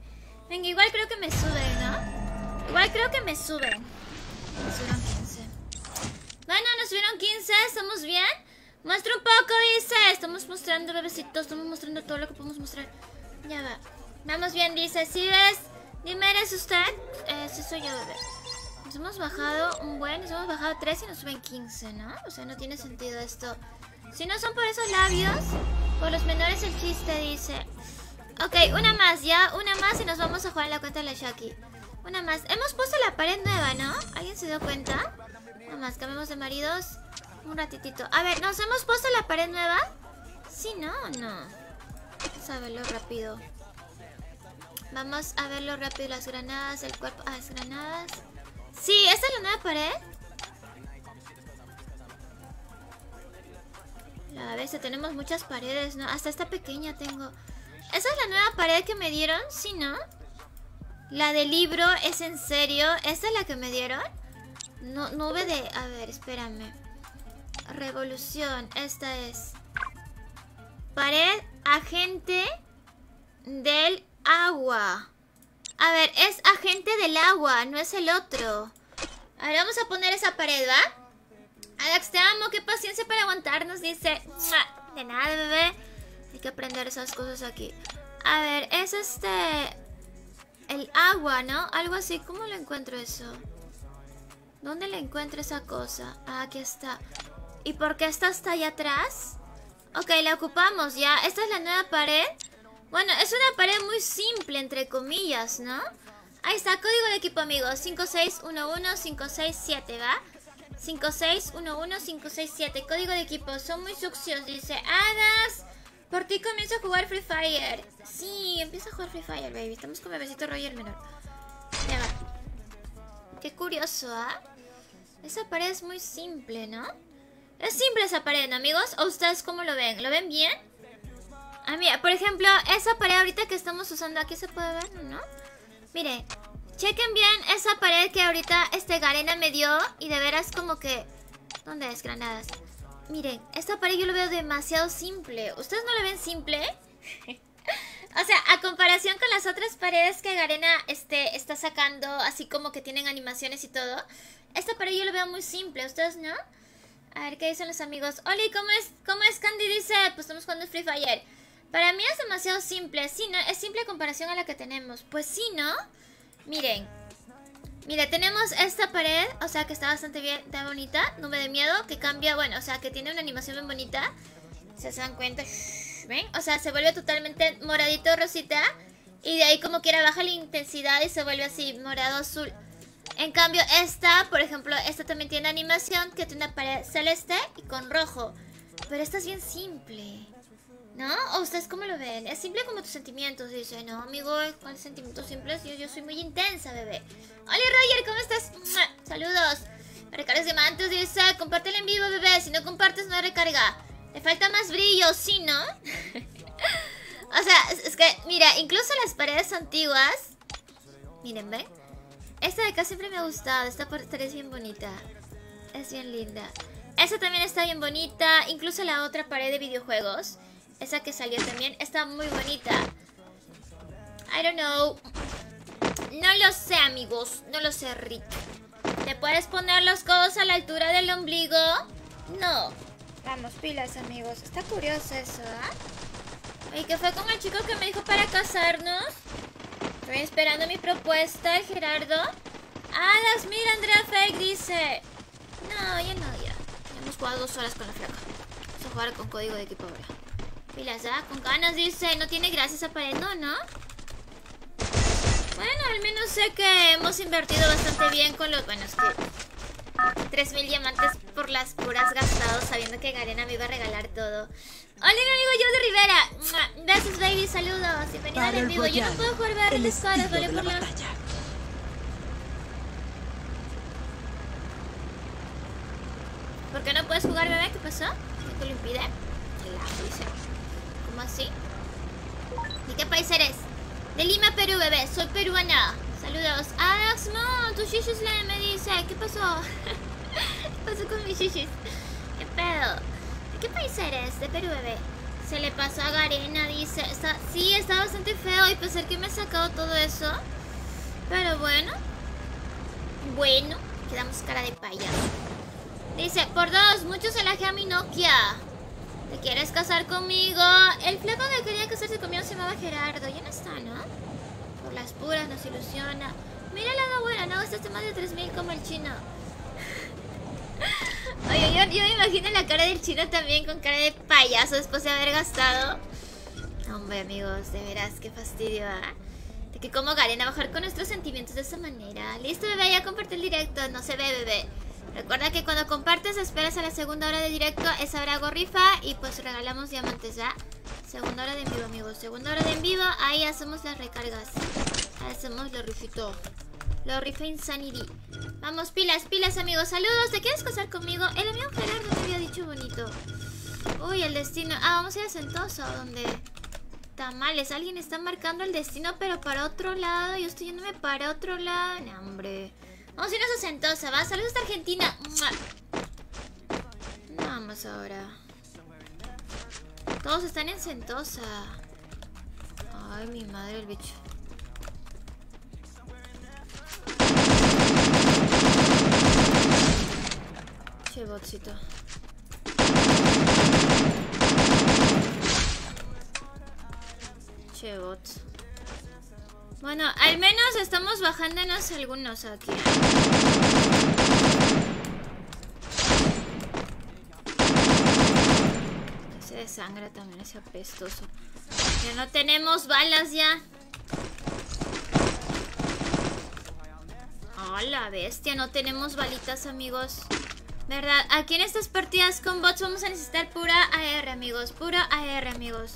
Venga, igual creo que me suben, ¿no? Igual creo que me suben. Me subieron 15. Bueno, nos subieron 15. ¿Estamos bien? Muestra un poco, dice. Estamos mostrando, bebecitos. Estamos mostrando todo lo que podemos mostrar. Ya va. Vamos bien, dice. Si ves, dime, ¿eres usted? Eh, sí, soy yo, bebé. Nos hemos bajado un buen. Nos hemos bajado 3 y nos suben 15, ¿no? O sea, no tiene sentido esto. Si no son por esos labios, por los menores el chiste, dice. Ok, una más, ya. Una más y nos vamos a jugar la cuenta de la Shaki. Una más. Hemos puesto la pared nueva, ¿no? ¿Alguien se dio cuenta? Una más, cambiamos de maridos. Un ratitito. A ver, ¿nos hemos puesto la pared nueva? Sí, ¿no? No. Vamos a verlo rápido. Vamos a verlo rápido. Las granadas, el cuerpo. Ah, las granadas. Sí, ¿esta es la nueva pared? La vez tenemos muchas paredes, ¿no? Hasta esta pequeña tengo. ¿Esa es la nueva pared que me dieron? Sí, ¿no? La del libro, ¿es en serio? ¿Esta es la que me dieron? No, nube de... A ver, espérame. Revolución, esta es. Pared agente del agua. A ver, es agente del agua, no es el otro. A ver, vamos a poner esa pared, ¿va? Alex, te amo, qué paciencia para aguantarnos, dice. De nada, bebé. Hay que aprender esas cosas aquí. A ver, es este... El agua, ¿no? Algo así. ¿Cómo lo encuentro eso? ¿Dónde le encuentro esa cosa? Ah, aquí está. ¿Y por qué esta está allá atrás? Ok, la ocupamos ya. Esta es la nueva pared. Bueno, es una pared muy simple, entre comillas, ¿no? Ahí está, código de equipo, amigos. 5611567, ¿va? 5611567, código de equipo. Son muy sucios, dice. Hadas, por ti comienzo a jugar Free Fire. Sí, empieza a jugar Free Fire, baby. Estamos con bebecito Roger menor. Ya. Qué curioso, ¿ah? Esa pared es muy simple, ¿no? Es simple esa pared, ¿no, amigos? ¿O ustedes cómo lo ven? ¿Lo ven bien? Ah, mira, por ejemplo, esa pared ahorita que estamos usando aquí se puede ver, ¿no? Mire, chequen bien esa pared que ahorita este Garena me dio y de veras como que... ¿Dónde es, granadas? Miren, esta pared yo lo veo demasiado simple. ¿Ustedes no la ven simple? o sea, a comparación con las otras paredes que Garena este, está sacando, así como que tienen animaciones y todo, esta pared yo lo veo muy simple. ¿Ustedes no? A ver, ¿qué dicen los amigos? Oli, ¿cómo es, cómo es Candy? Dice, pues estamos jugando Free Fire. Para mí es demasiado simple. Sí, ¿no? Es simple comparación a la que tenemos. Pues sí, ¿no? Miren. Mire, tenemos esta pared, o sea que está bastante bien, está bonita. Nube de miedo, que cambia, bueno, o sea que tiene una animación bien bonita. Si se dan cuenta, ¿ven? O sea, se vuelve totalmente moradito rosita. Y de ahí como quiera baja la intensidad y se vuelve así morado azul. En cambio, esta, por ejemplo, esta también tiene animación que tiene una pared celeste y con rojo. Pero esta es bien simple. ¿No? ¿O ustedes cómo lo ven? Es simple como tus sentimientos. Dice, no, amigo, ¿cuáles sentimientos simples? Yo, soy muy intensa, bebé. Hola, Roger, ¿cómo estás? Saludos. Recargas diamantes, dice, compártelo en vivo, bebé. Si no compartes, no recarga. Le falta más brillo, ¿sí, no? o sea, es que, mira, incluso las paredes antiguas... Miren, ¿ven? Esta de acá siempre me ha gustado. Esta pared es bien bonita. Es bien linda. Esta también está bien bonita. Incluso la otra pared de videojuegos. Esa que salió también está muy bonita. I don't know. No lo sé, amigos. No lo sé, Rick. ¿Te puedes poner los codos a la altura del ombligo? No. Vamos, pilas, amigos. Está curioso eso, ¿ah? ¿Y qué fue con el chico que me dijo para casarnos? Estoy esperando mi propuesta, Gerardo. Alas, mira, Andrea Fake dice. No, ya no, ya. Ya hemos jugado dos horas con la flaca. Vamos a jugar con código de equipo ahora. Pilas, ¿ah? Con ganas dice. No tiene gracia esa pared, no, ¿no? Bueno, al menos sé que hemos invertido bastante bien con los... Bueno, es que... 3.000 diamantes por las puras gastados sabiendo que Garena me iba a regalar todo. Hola, mi amigo de Rivera. Gracias, baby. Saludos. Bienvenida al vivo. Yo no puedo jugar las caras, ¿vale? Por la... ¿Por qué no puedes jugar, bebé? ¿Qué pasó? ¿Qué te lo impide? ¿Cómo así? ¿Y qué país eres? De Lima, Perú, bebé. Soy peruana. Saludos. Alex, no, tu shishis me dice. ¿Qué pasó? ¿Qué pasó con mis shishis? ¿Qué pedo? ¿De qué país eres? De Perú, bebé. Se le pasó a Garena, dice. Sí, está bastante feo y pensar que me ha sacado todo eso. Pero bueno. Bueno, quedamos cara de payaso. Dice, por dos, muchos elaje a mi Nokia. ¿Te quieres casar conmigo? El flaco que quería casarse conmigo se llamaba Gerardo. Ya no está, ¿no? Por las puras nos ilusiona. Mira la buena, no gastaste más de 3000 como el chino. Oye, yo, yo, me imagino la cara del chino también con cara de payaso después de haber gastado. Hombre, amigos, de veras, qué fastidio, ¿ah? De que como Garena bajar con nuestros sentimientos de esa manera. Listo, bebé, ya compartí el directo. No se ve, bebé. Recuerda que cuando compartes esperas a la segunda hora de directo, esa hora hago rifa y pues regalamos diamantes ya. Segunda hora de en vivo, amigos. Segunda hora de en vivo, ahí hacemos las recargas. hacemos lo rifito. Lo rifa Insanity. Vamos, pilas, pilas, amigos. Saludos. ¿Te quieres casar conmigo? El amigo Gerardo me había dicho bonito. Uy, el destino. Ah, vamos a ir a Sentosa, donde... Tamales. Alguien está marcando el destino, pero para otro lado. Yo estoy yéndome para otro lado. No, hombre. Vamos a irnos a Sentosa, va. Saludos a Argentina. Vamos ahora. Todos están en Sentosa. Ay, mi madre, el bicho. Che, botcito. Che, bot. Bueno, al menos estamos bajándonos algunos aquí. Se desangra también ese apestoso. Ya no tenemos balas ya. Oh, la bestia, no tenemos balitas, amigos. ¿Verdad? Aquí en estas partidas con bots vamos a necesitar pura AR, amigos. Pura AR, amigos.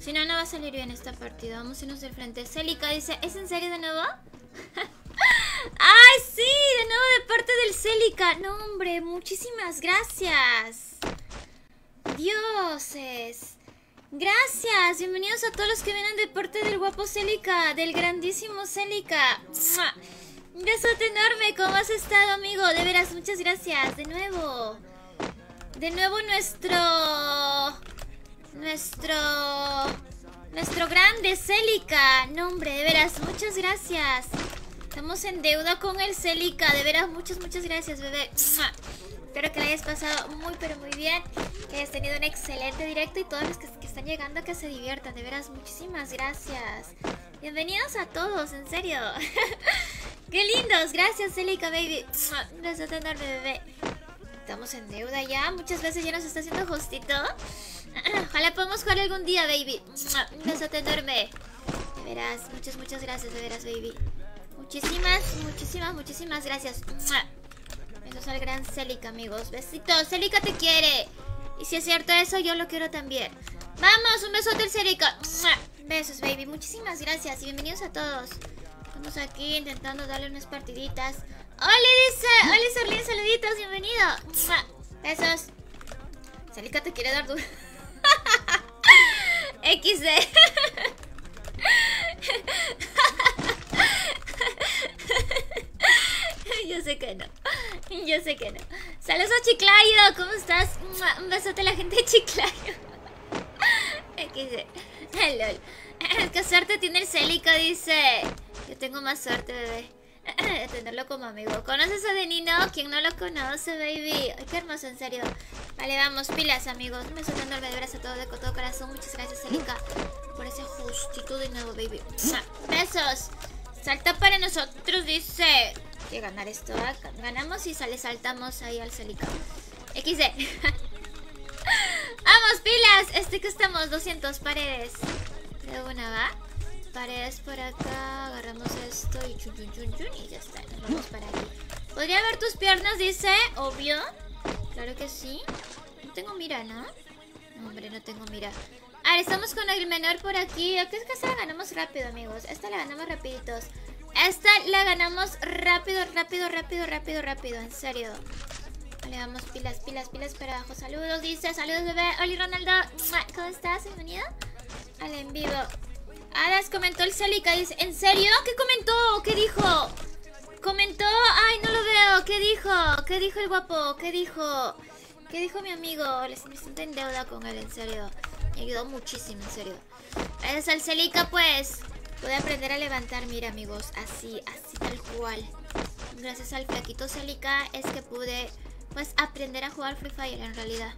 Si no, no va a salir bien esta partida. Vamos a irnos del frente. Celica dice, ¿es en serio de nuevo? ¡Ay, sí! De nuevo de parte del Celica. No, hombre, muchísimas gracias. Dioses. Gracias. Bienvenidos a todos los que vienen de parte del guapo Celica, del grandísimo Celica. Un besote enorme, ¿cómo has estado, amigo? De veras, muchas gracias. De nuevo. De nuevo nuestro... Nuestro... Nuestro grande Celica. No, hombre, de veras, muchas gracias. Estamos en deuda con el Celica. De veras, muchas, muchas gracias, bebé. Espero que la hayas pasado muy, pero muy bien. Que hayas tenido un excelente directo y todos los que, están llegando que se diviertan. De veras, muchísimas gracias. Bienvenidos a todos, en serio. ¡Qué lindos! Gracias, Celica Baby. Gracias enorme, bebé. Estamos en deuda ya. Muchas veces ya nos está haciendo justito. Ojalá podamos jugar algún día, baby. Un enorme. De veras, muchas, muchas gracias, de veras, baby. Muchísimas, muchísimas, muchísimas gracias. Besos al gran Celica, amigos. Besitos. Celica te quiere. Y si es cierto eso, yo lo quiero también. Vamos, un besote al Celica. Besos, baby. Muchísimas gracias y bienvenidos a todos. Estamos aquí intentando darle unas partiditas. ¡Hola, dice! ¡Hola, Serlin! ¡Saluditos! ¡Bienvenido! Besos. Celica te quiere dar duro. XD. Yo sé que no. Yo sé que no. Saludos a Chiclayo. ¿Cómo estás? Un besote a la gente de Chiclayo. XD. Lol. ¿Qué suerte tiene el Celica? Dice. Yo tengo más suerte, bebé. Tenerlo como amigo. ¿Conoces a Denino? ¿Quién no lo conoce, baby? Ay, qué hermoso, en serio. Vale, vamos, pilas, amigos. Me estoy dando el a todo de todo corazón. Muchas gracias, Celica, por ese justito de nuevo, baby. Besos. Salta para nosotros, dice. Que ganar esto, ganamos y sale, saltamos ahí al Celica. XD. ¡Vamos, pilas! Este que estamos, 200 paredes. De una, ¿va? Paredes por acá, agarramos esto y chun chun chun chun y ya está. Nos vamos para aquí. ¿Podría ver tus piernas? Dice, obvio. Claro que sí. No tengo mira, ¿no? Hombre, no tengo mira. A ver, estamos con el menor por aquí. ¿Qué es que esta la ganamos rápido, amigos? Esta la ganamos rapiditos. Esta la ganamos rápido, rápido, rápido, rápido, rápido. En serio. Le damos pilas, pilas, pilas para abajo. Saludos, dice. Saludos, bebé. Oli, Ronaldo. ¿Cómo estás? Bienvenido al en vivo. Adas comentó el Celica. Dice, ¿en serio? ¿Qué comentó? ¿Qué dijo? ¿Comentó? Ay, no lo veo. ¿Qué dijo? ¿Qué dijo el guapo? ¿Qué dijo? ¿Qué dijo mi amigo? Les me siento en deuda con él, en serio. Me ayudó muchísimo, en serio. Gracias al Celica, pues. Pude aprender a levantar, mira, amigos. Así, así tal cual. Gracias al flaquito Celica es que pude pues aprender a jugar Free Fire en realidad.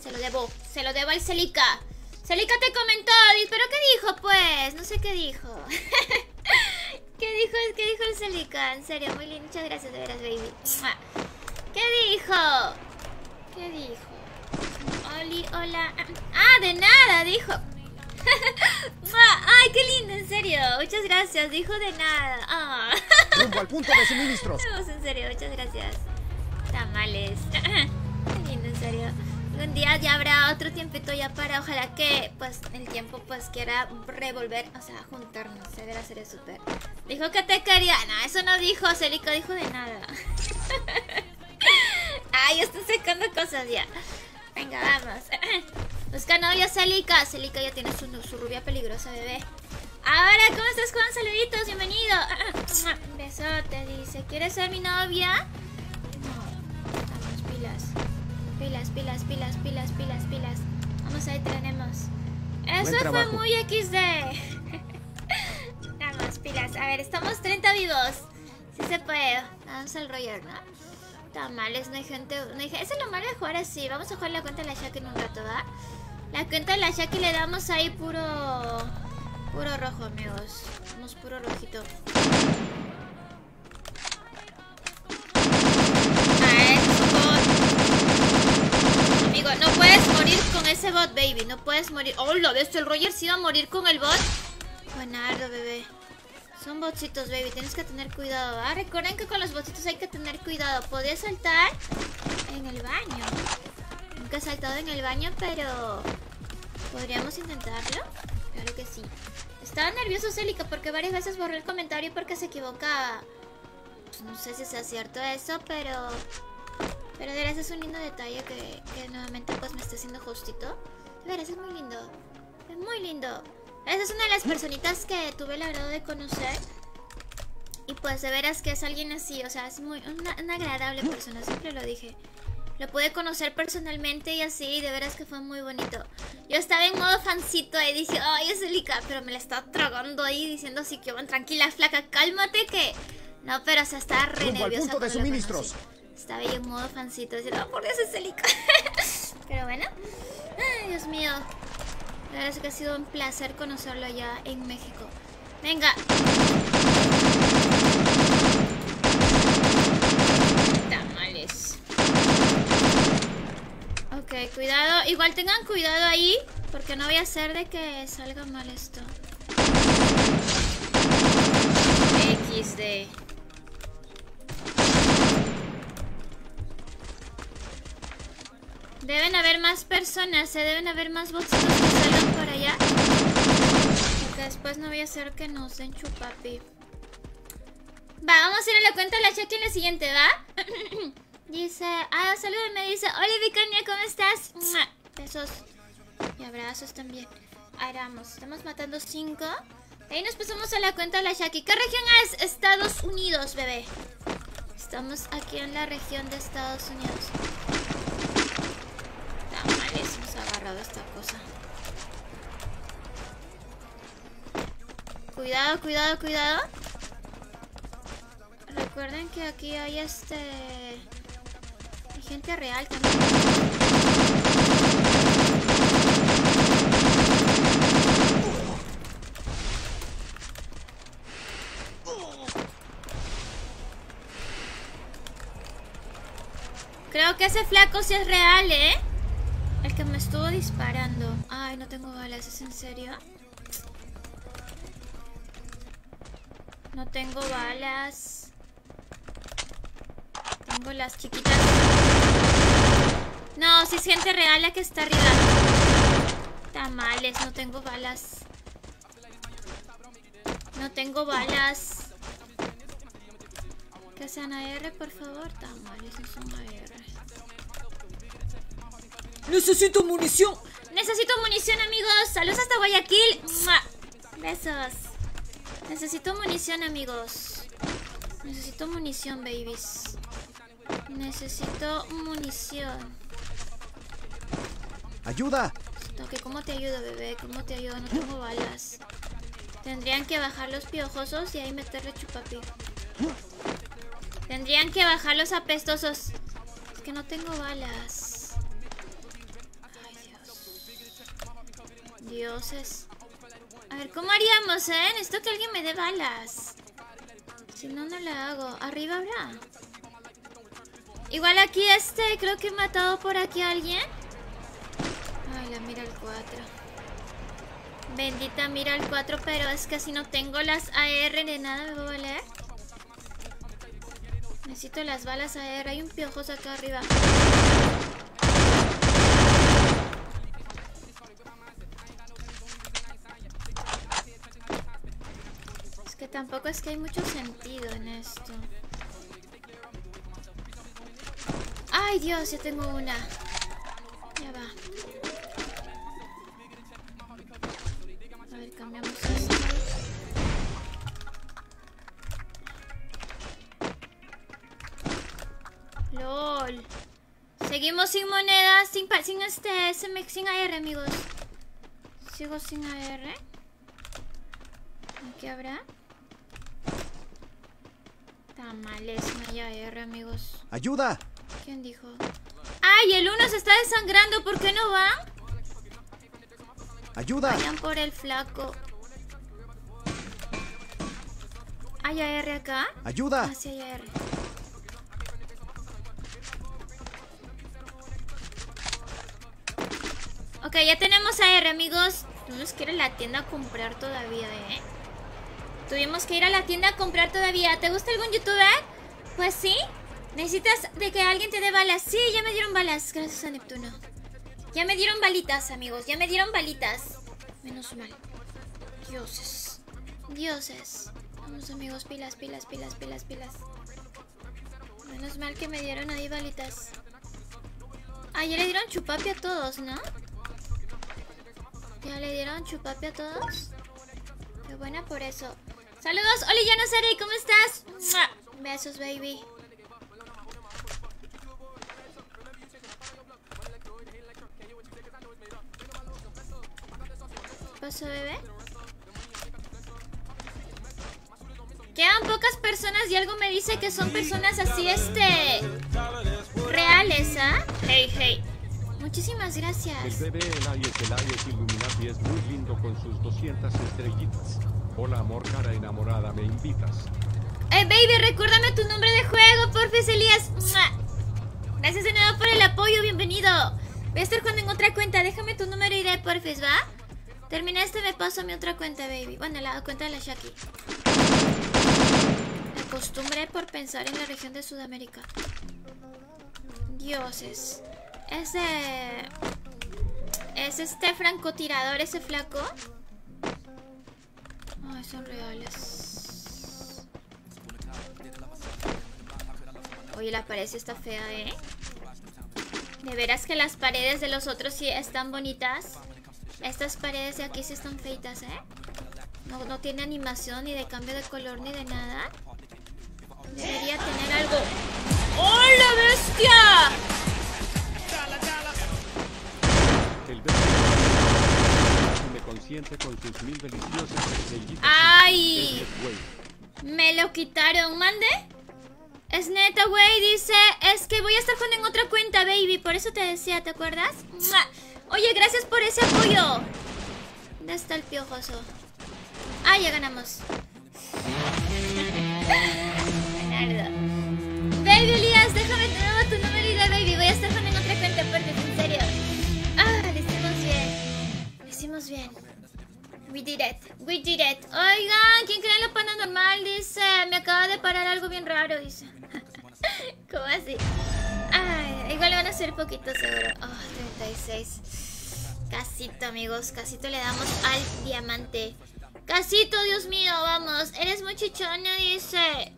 Se lo debo, se lo debo al Celica. Celica te comentó, pero ¿qué dijo pues? No sé qué dijo. ¿Qué dijo? ¿Qué dijo el Celica? En serio, muy lindo. Muchas gracias, de veras, baby. ¿Qué dijo? ¿Qué dijo? Oli, hola. Ah, de nada, dijo. Ay, qué lindo, en serio. Muchas gracias, dijo de nada. Ah. Rumbo al punto de suministros. en serio, muchas gracias tamales. Qué lindo, en serio. Un día ya habrá otro tiempito ya para, ojalá que pues el tiempo pues quiera revolver, o sea, juntarnos, se verá ser súper. Dijo que te quería, no, eso no dijo, Celica dijo de nada. Ay, estoy secando cosas ya. Venga, vamos. Busca novia Celica. Celica ya tiene su, rubia peligrosa, bebé. Ahora, ¿cómo estás, Juan? Saluditos, bienvenido. Besote, dice. ¿Quieres ser mi novia? Pilas, pilas, pilas, pilas, pilas, pilas. Vamos, ahí tenemos. Eso fue muy XD. Vamos, pilas. A ver, estamos 30 vivos. Si se puede. Vamos al Roger, ¿no? Tamales, no hay gente, no hay. Eso es lo malo de jugar así. Vamos a jugar la cuenta de la Shaki en un rato, ¿va? La cuenta de la Shaki le damos ahí puro... Puro rojo, amigos. Vamos puro rojito. Amigo, no puedes morir con ese bot, baby. No puedes morir. Oh, lo ves, el Roger se iba a morir con el bot. Buenardo, bebé. Son botsitos, baby. Tienes que tener cuidado, ¿va? Recuerden que con los botsitos hay que tener cuidado. Podría saltar en el baño. Nunca he saltado en el baño, pero... ¿Podríamos intentarlo? Claro que sí. Estaba nervioso Celica porque varias veces borré el comentario porque se equivocaba. Pues no sé si sea cierto eso, pero... Pero de veras es un lindo detalle que, que nuevamente pues me esté haciendo justito. De veras es muy lindo. Es muy lindo. Esa es una de las personitas que tuve el agrado de conocer. Y pues de veras que es alguien así, o sea, es muy una, una agradable persona, siempre lo dije. Lo pude conocer personalmente y así, de veras que fue muy bonito. Yo estaba en modo fancito y dije, ay, es Elica, pero me la estaba tragando ahí diciendo así que van tranquila, flaca, cálmate que... No, pero o sea, estaba re nerviosa. de suministros. conocí. Estaba ahí en modo fancito diciendo, oh, por Dios, es Elica. pero bueno. Ay, Dios mío. La verdad es que ha sido un placer conocerlo allá en México. Venga. Tamales. Ok, cuidado. Igual tengan cuidado ahí. Porque no voy a hacer de que salga mal esto. XD. Deben haber más personas, se deben haber más botsitos que salgan por allá. Porque después no voy a hacer que nos den chupapi. Va, vamos a ir a la cuenta de la check en la siguiente, ¿va? dice, ah, salúdame, dice, hola Vicania, ¿cómo estás? Besos y abrazos también. Ahora vamos, estamos matando cinco. Ahí nos pasamos a la cuenta de la Shaki. ¿Qué región es? Estados Unidos, bebé. Estamos aquí en la región de Estados Unidos. Tamales, esta cosa. Cuidado, cuidado, cuidado. Recuerden que aquí hay este... Hay gente real también. Creo que ese flaco sí es real, ¿eh? El que me estuvo disparando. Ay, no tengo balas, ¿es en serio? No tengo balas. Tengo las chiquitas. No, si es gente real la que está arriba. Tamales, no tengo balas. No tengo balas. Que sean AR, por favor. Tamales, no son AR. Necesito munición. Necesito munición, amigos. Saludos hasta Guayaquil. ¡Mua! Besos. Necesito munición, amigos. Necesito munición, babies. Necesito munición. ¡Ayuda! Ok, ¿cómo te ayudo, bebé? ¿Cómo te ayudo? No tengo balas. Tendrían que bajar los piojosos y ahí meterle chupapi. Tendrían que bajar los apestosos. Es que no tengo balas. Dioses. A ver, ¿cómo haríamos, eh? Necesito que alguien me dé balas. Si no, no la hago. ¿Arriba habrá? Igual aquí este, creo que he matado por aquí a alguien. Ay, la mira el 4. Bendita mira el 4, pero es que si no tengo las AR de nada me va a valer. Necesito las balas AR. Hay un piojoso acá arriba. Que tampoco es que hay mucho sentido en esto. Ay, Dios, ya tengo una. Ya va. A ver, cambiamos esto. LOL. Seguimos sin monedas, sin, sin este, sin, AR, amigos. Sigo sin AR. ¿Qué habrá? Tamales, Maya R, amigos. ¡Ayuda! ¿Quién dijo? ¡Ay, el uno se está desangrando! ¿Por qué no van? ¡Ayuda! Vayan por el flaco. ¿Hay AR acá? ¡Ayuda! Ah, sí hay AR. Ok, ya tenemos AR, amigos. Que ir a la tienda a comprar todavía, ¿eh? Tuvimos que ir a la tienda a comprar todavía. ¿Te gusta algún youtuber? Pues sí. ¿Necesitas de que alguien te dé balas? Sí, ya me dieron balas. Gracias a Neptuno. Ya me dieron balitas, amigos. Ya me dieron balitas. Menos mal. Dioses. Dioses. Vamos, amigos. Pilas, pilas, pilas, pilas, pilas. Menos mal que me dieron ahí balitas. Ah, ya le dieron chupapi a todos, ¿no? ¿Ya le dieron chupapi a todos? Qué buena por eso. Saludos, Oli Yanosari, ¿cómo estás? ¡Mua! Besos, baby. ¿Qué pasó, bebé? Quedan pocas personas y algo me dice que son personas así, este... Reales, ¿ah? Hey, hey. Muchísimas El gracias. bebé Elias Elias Illuminati es muy lindo con sus 200 estrellitas. Hola amor cara enamorada, ¿me invitas? Hey, baby, recuérdame tu nombre de juego, porfis, Elías. Gracias de nuevo por el apoyo, bienvenido. Voy a estar jugando en otra cuenta, déjame tu número y de porfis, ¿va? Termina este, me paso a mi otra cuenta, baby. Bueno, la cuenta de la Shaki. Me acostumbré por pensar en la región de Sudamérica. Dioses. Ese... ¿Es este francotirador, ese flaco? Ay, son reales. Oye, la pared sí está fea, ¿eh? De veras que las paredes de los otros sí están bonitas. Estas paredes de aquí sí están feitas, ¿eh? No, no tiene animación ni de cambio de color ni de nada. Debería tener algo. ¡Hola, bestia! El bebé Illuminati me consiente con sus mil deliciosas estrellitas. ¡Ay! Me lo quitaron, mande. Es neta, güey, dice, es que voy a estar jugando en otra cuenta, baby, por eso te decía, ¿te acuerdas? ¡Mua! Oye, gracias por ese apoyo. ¿Dónde está el piojoso? Ah, ya ganamos. Baby Elías, déjame nuevo tu número y de baby. Voy a estar jugando en otra cuenta, porque en serio. Bien. We did it, we did it. Oigan, ¿quién cree en la pana normal? Dice, me acaba de parar algo bien raro, dice. ¿Cómo así? Ay, igual van a ser poquitos seguro. Oh, 36. Casito, amigos, casito le damos al diamante. Casito, Dios mío, vamos. Eres muy chichona, dice.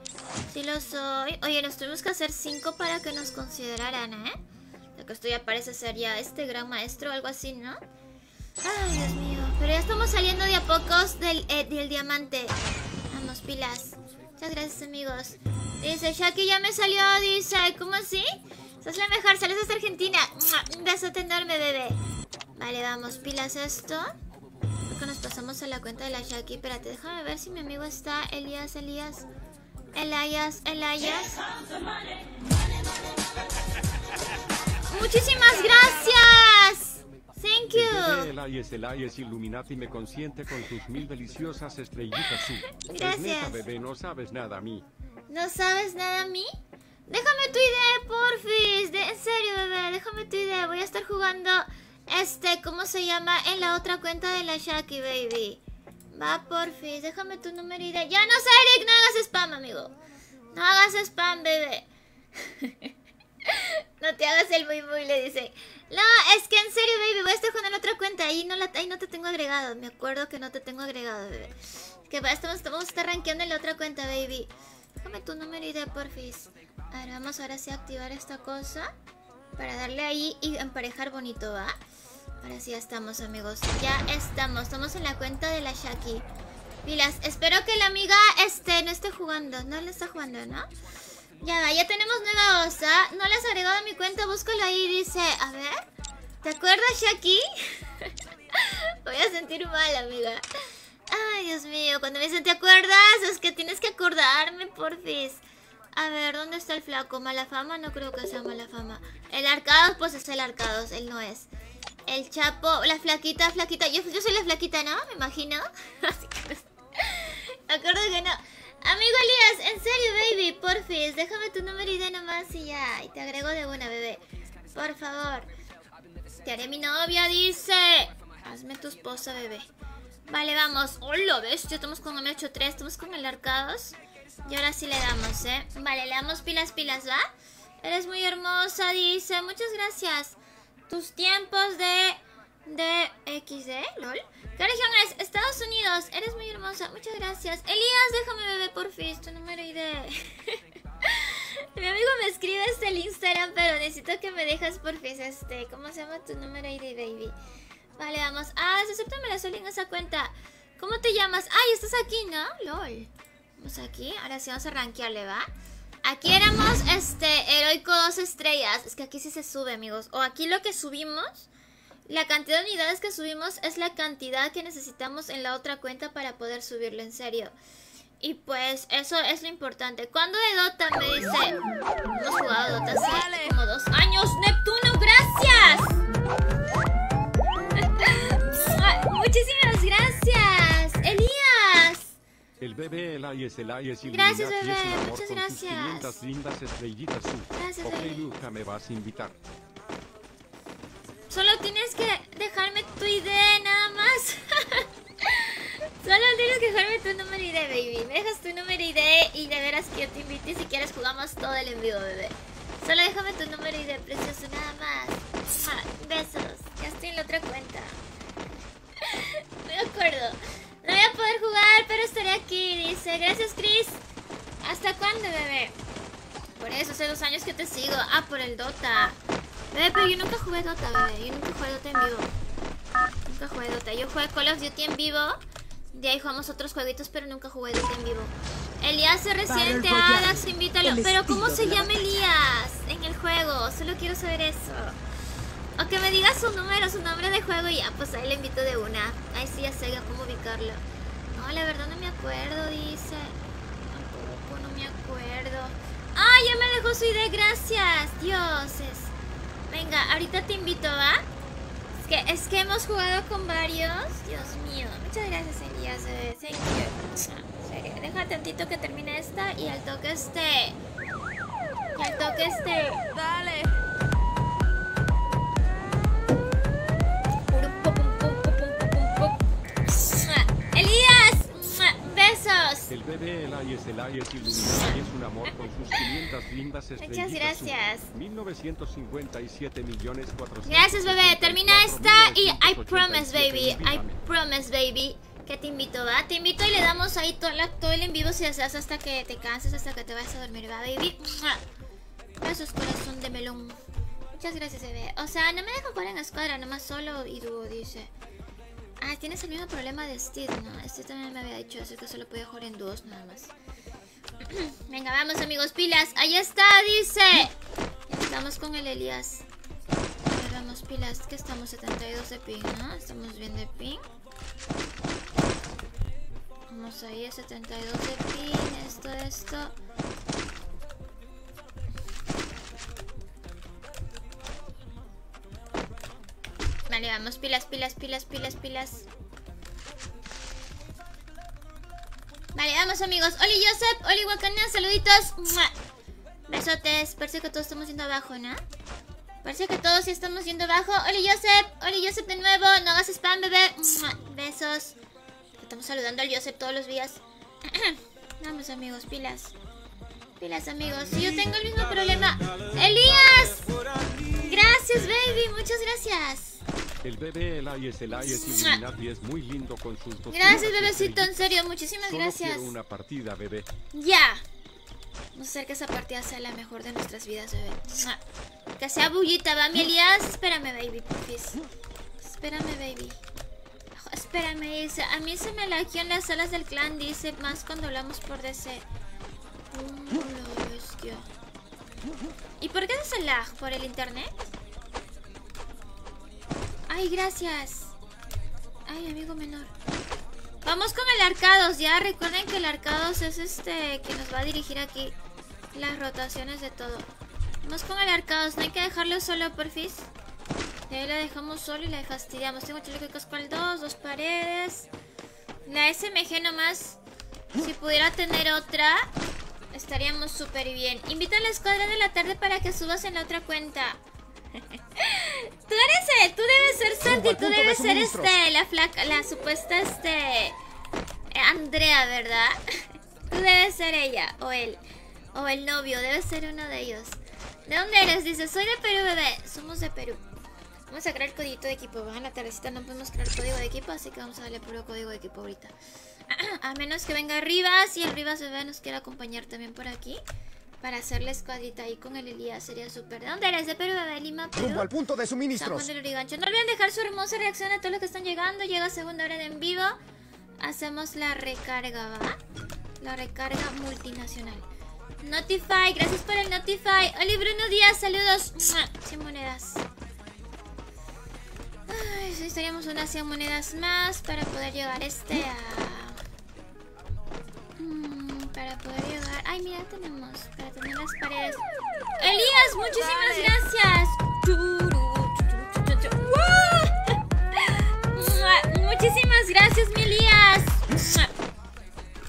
Sí lo soy. Oye, nos tuvimos que hacer cinco para que nos consideraran, ¿eh? Lo que esto ya parece ser ya este gran maestro o algo así, ¿no? Ay, Dios mío. Pero ya estamos saliendo de a pocos del, eh, del diamante. Vamos, pilas. Muchas gracias, amigos. Dice, Shaki ya me salió. Dice, ¿cómo así? Sos la mejor. Saludos hasta Argentina. Un besote enorme, bebé. Vale, vamos, pilas esto. Creo que nos pasamos a la cuenta de la Shaki. Espérate, déjame ver si mi amigo está. Elías, Elías. Elias, Elias. Muchísimas gracias. Thank El you. bebé Elias Elias Illuminati me consiente con sus mil deliciosas estrellitas. Sí. Es Gracias. neta, bebé, no sabes nada a mí. ¿No sabes nada a mí? Déjame tu idea, porfis. De, en serio, bebé, déjame tu idea. Voy a estar jugando, este, ¿cómo se llama? En la otra cuenta de la Shaki, baby. Va, porfis, déjame tu número y idea. Ya no sé, Eric, no hagas spam, amigo. No hagas spam, bebé. no te hagas el muy muy, le dice. No, es que en serio, baby, voy a estar jugando en otra cuenta. Ahí no, la, ahí no te tengo agregado. Me acuerdo que no te tengo agregado, bebé. Que estamos, vamos a estar rankeando en la otra cuenta, baby. Déjame tu número y de porfis. A ver, vamos ahora sí a activar esta cosa. Para darle ahí y emparejar bonito, ¿va? Ahora sí ya estamos, amigos. Ya estamos. Estamos en la cuenta de la Shaki. Pilas, espero que la amiga este no esté jugando. No le está jugando, ¿no? Ya va, ya tenemos nueva osa. No le has agregado a mi cuenta, búscalo ahí. Dice, a ver. ¿Te acuerdas, Shaki? Voy a sentir mal, amiga. Ay, Dios mío, cuando me dicen, ¿te acuerdas? Es que tienes que acordarme, porfis. A ver, ¿dónde está el flaco? ¿Mala fama? No creo que sea mala fama. El arcados, pues es el arcados, él no es. El chapo, la flaquita, flaquita. Yo, yo soy la flaquita, ¿no? Me imagino. Así que... Acuerdo que no. Amigo Elías, en serio, baby, porfis, déjame tu número y de nomás y ya. Y te agrego de una, bebé. Por favor. Te haré mi novia, dice. Hazme tu esposa, bebé. Vale, vamos. Hola, bestia. Estamos con M83, estamos con el arcados. Y ahora sí le damos, ¿eh? Vale, le damos pilas, pilas, ¿va? Eres muy hermosa, dice. Muchas gracias. Tus tiempos de... De XD, lol. ¿Qué región es? Estados Unidos. Eres muy hermosa. Muchas gracias. Elías, déjame bebé por fin. Tu número ID. Mi amigo me escribe desde el Instagram, pero necesito que me dejes por fin este. ¿Cómo se llama tu número ID, baby? Vale, vamos. Ah, acéptame la sol en esa cuenta. ¿Cómo te llamas? Ay, estás aquí, ¿no? LOL. Vamos aquí. Ahora sí vamos a rankearle, ¿va? Aquí éramos, este, heroico dos estrellas. Es que aquí sí se sube, amigos. O aquí lo que subimos la cantidad de unidades que subimos es la cantidad que necesitamos en la otra cuenta para poder subirlo en serio. Y pues eso es lo importante. Cuando de Dota me dice... Hemos jugado Dota hace como dos años. ¡Neptuno, gracias! Muchísimas gracias, Elías. El bebé, el es el es Gracias, bebé. Muchas gracias. lindas estrellitas. Gracias, ok, bebé. Luca, me vas a invitar. Solo tienes que dejarme tu idea nada más. Solo tienes que dejarme tu número ID, baby. Me dejas tu número ID y de veras que yo te invite y si quieres jugamos todo el envío, bebé. Solo déjame tu número ID, precioso, nada más. besos. Ya estoy en la otra cuenta. me acuerdo. No voy a poder jugar, pero estaré aquí, dice. Gracias, Chris. ¿Hasta cuándo, bebé? Por eso, hace dos años que te sigo. Ah, por el Dota. Bebé, pero yo nunca jugué Dota, bebé. Yo nunca jugué Dota en vivo. Nunca jugué Dota. Yo jugué Call of Duty en vivo. De ahí jugamos otros jueguitos, pero nunca jugué Dota en vivo. Elías es reciente, Alex, invítalo. Pero ¿cómo se llama Elías en el juego? Solo quiero saber eso. O que me diga su número, su nombre de juego y ya, pues ahí le invito de una. Ahí sí ya sé cómo ubicarlo. No, la verdad no me acuerdo, dice. Tampoco, no me acuerdo. ¡Ah, ya me dejó su idea! Gracias, dioses. Venga, ahorita te invito, ¿va? Es que, es que hemos jugado con varios. Dios mío. Muchas gracias, Elías. Thank you. Deja tantito que termine esta y al toque este... Al toque este... Dale. El bebé, el es el es iluminado y es un amor con sus 500 lindas estrellitas. Muchas gracias. 1957 millones 400. Gracias, bebé. Termina esta y I promise, baby. I promise, baby. Que te invito, ¿va? Te invito y le damos ahí todo, todo el en vivo si deseas hasta que te canses, hasta que te vayas a dormir, ¿va, baby? Besos, corazón de melón. Muchas gracias, bebé. O sea, no me dejo jugar en escuadra, nomás solo y dúo, dice. Ah, tienes el mismo problema de Steve, ¿no? Este también me había dicho eso, que solo podía jugar en dúos nada más. Venga, vamos amigos, pilas. Ahí está, dice. Estamos con el Elías. Vamos, pilas. Que estamos 72 de ping, ¿no? Estamos bien de ping. Vamos ahí a 72 de ping. Esto, esto. Vale, vamos, pilas, pilas, pilas, pilas, pilas. Vale, vamos amigos. Oli Joseph, Oli Wakana, saluditos. Besotes. Parece que todos estamos yendo abajo, ¿no? Parece que todos estamos yendo abajo. Oli Joseph, Oli Joseph de nuevo. No hagas spam, bebé. Besos. Estamos saludando al Joseph todos los días. vamos amigos, pilas. Pilas amigos. Yo tengo el mismo problema. ¡Elías! Gracias, baby. Muchas gracias. El bebé el es el muy lindo con sus dos Gracias, bebecito, en serio, muchísimas Solo gracias. Una partida, bebé. Ya. Vamos a hacer que esa partida sea la mejor de nuestras vidas, bebé. Que sea bullita, va, mi Elías. Espérame, baby, porfis. Espérame, baby. Espérame, dice. A mí se me laqueó en las salas del clan, dice. Más cuando hablamos por DC. La bestia. ¿Y por qué es el lag? ¿Por el internet? Ay, gracias. Ay, amigo menor. Vamos con el Arcados, ya. Recuerden que el Arcados es este que nos va a dirigir aquí. las rotaciones de todo. Vamos con el arcados, no hay que dejarlo solo, porfis. Y ahí la dejamos solo y la fastidiamos. Tengo chaleco de casco al 2, dos paredes. La SMG nomás. Si pudiera tener otra, estaríamos súper bien. Invita a la escuadra de la tarde para que subas en la otra cuenta. tú eres él, tú debes ser Santi, tú debes ser este, la flaca, la supuesta este Andrea, ¿verdad? Tú debes ser ella o él o el novio, debe ser uno de ellos. ¿De dónde eres? Dice, soy de Perú, bebé. Somos de Perú. Vamos a crear el codito de equipo. En la tardecita no podemos crear código de equipo, así que vamos a darle puro código de equipo ahorita. A menos que venga Rivas y el Rivas bebé nos quiera acompañar también por aquí. Para hacer la escuadrita ahí con el Elías sería súper. ¿De dónde eres? De Perú, bebé, Lima, Perú. Rumbo al punto de San suministros. Juan del Lurigancho. No olviden dejar su hermosa reacción a todos los que están llegando. Llega segunda hora de en vivo. Hacemos la recarga, ¿va? La recarga multinacional. Notify, gracias por el Notify. Oli Bruno Díaz, saludos. 100 monedas. Ay, necesitaríamos unas 100 monedas más para poder llegar este a... Para poder llegar... Ay, mira, tenemos para tener las paredes. Elías, muchísimas gracias. Muchísimas gracias, mi Elías.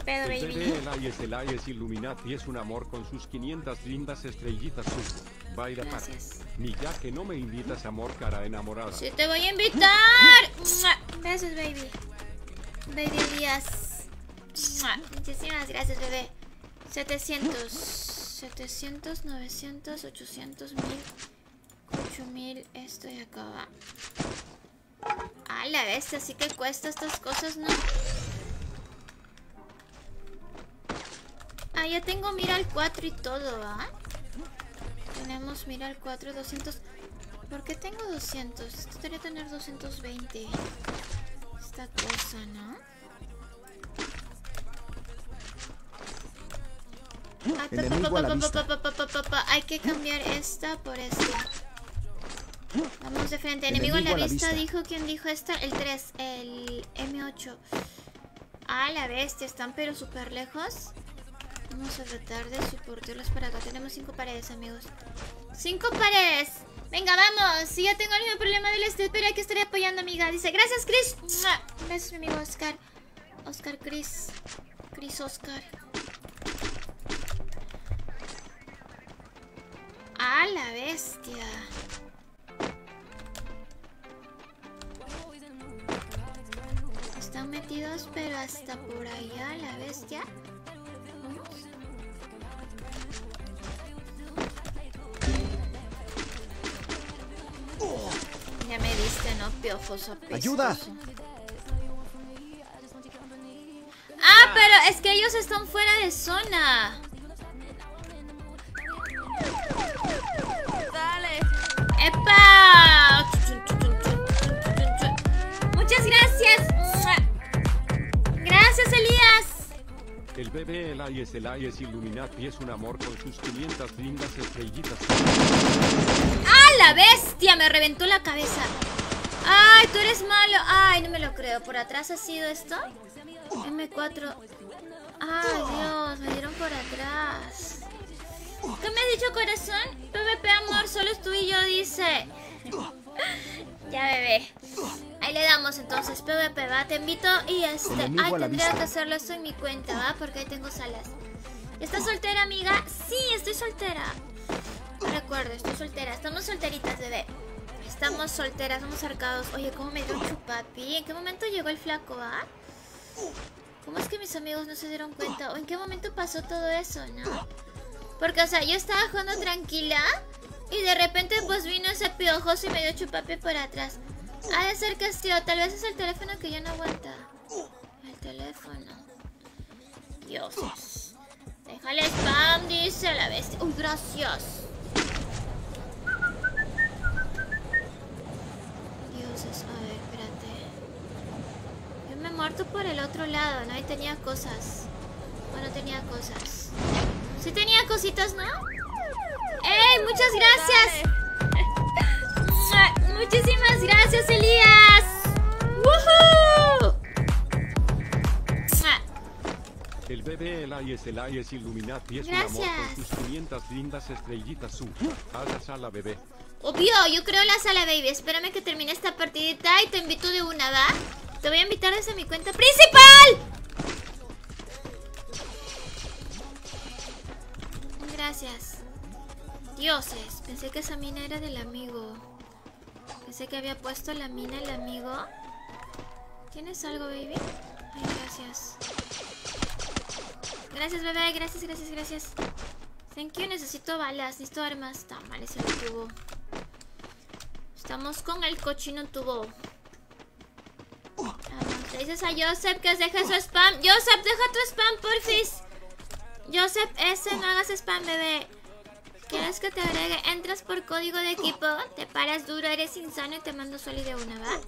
Pedo, El baby. bebé Elias Elias Illuminati es un amor con sus 500 lindas estrellitas. Baila. Gracias. Ni ya que no me invitas amor cara enamorada. Sí, te voy a invitar. Besos, baby. Baby Elías. Muchísimas gracias, bebé. 700. 700, 900, 800, 1000. 8000. Esto y acá va. Ah, la bestia, sí que cuesta estas cosas, ¿no? Ah, ya tengo mira al 4 y todo, ¿va? Tenemos mira al 4, 200. ¿Por qué tengo 200? Esto debería tener 220. Esta cosa, ¿no? Hay que cambiar esta por esta. Vamos de frente. Enemigo, a la vista, dijo. ¿Quién dijo esta? El 3, el M8. Ah, la bestia. Están pero súper lejos. Vamos a tratar de soportarlos para acá. Tenemos cinco paredes, amigos. ¡Cinco paredes! Venga, vamos. Si ya tengo el mismo problema del este, pero hay que estar apoyando, amiga. Dice, gracias, Chris. Gracias, mi amigo Oscar. Oscar, Chris. Chris, Oscar. ¡Ah, la bestia! Están metidos, pero hasta por allá, la bestia. Ya me diste, ¿no? Piojoso apestoso. Ayuda. Ah, pero es que ellos están fuera de zona. Dale. ¡Epa! Muchas gracias. Gracias, Elías. El bebé Elias Elias Illuminati es un amor con sus 500 lindas estrellitas ¡Ah, la bestia! Me reventó la cabeza. ¡Ay, tú eres malo! ¡Ay, no me lo creo! ¿Por atrás ha sido esto? M4. ¡Ay, Dios! Me dieron por atrás. ¿Qué me has dicho, corazón? PvP, amor, solo es tú y yo, dice. ya, bebé. Ahí le damos entonces PvP, ¿va? Te invito y este... Ay, tendría que hacerlo esto en mi cuenta, ¿va? Porque ahí tengo salas. ¿Estás soltera, amiga? Sí, estoy soltera. Recuerdo, estoy soltera. Estamos solteritas, bebé. Estamos solteras, somos arcados. Oye, ¿cómo me dio un chupapi? ¿En qué momento llegó el flaco, ah? ¿Cómo es que mis amigos no se dieron cuenta? ¿O en qué momento pasó todo eso, no? Porque, o sea, yo estaba jugando tranquila y de repente pues vino ese piojoso y me dio chupapi por atrás. Ha de ser que tal vez es el teléfono que ya no aguanta. El teléfono. Dioses. Déjale spam, dice la bestia. Uy, gracias. Dioses, a ver, espérate. Yo me he muerto por el otro lado, ¿no? Ahí tenía cosas. Bueno, tenía cosas. Sí tenía cositas, ¿no? ¡Ey! ¡Muchas gracias! ¡Muchísimas gracias, Elías! ¡Woohoo! El bebé el ayes el ayes Illuminati es un amor Gracias. con tus 500 lindas estrellitas su. A la sala bebé. Obvio, yo creo la sala, baby. Espérame que termine esta partidita y te invito de una, ¿va? Te voy a invitar desde mi cuenta principal. Gracias. Dioses, pensé que esa mina era del amigo. Pensé que había puesto la mina el amigo. ¿Tienes algo, baby? Ay, gracias. Gracias, bebé. Gracias, gracias, gracias. Thank you. Necesito balas. Necesito armas. Está mal ese tubo. Estamos con el cochino tubo. Ah, Le dices a Joseph que deje su spam. Joseph, deja tu spam, porfis. Joseph, ese no hagas spam, bebé. ¿Quieres que te agregue? Entras por código de equipo, te paras duro, eres insano y te mando solo de una, ¿va?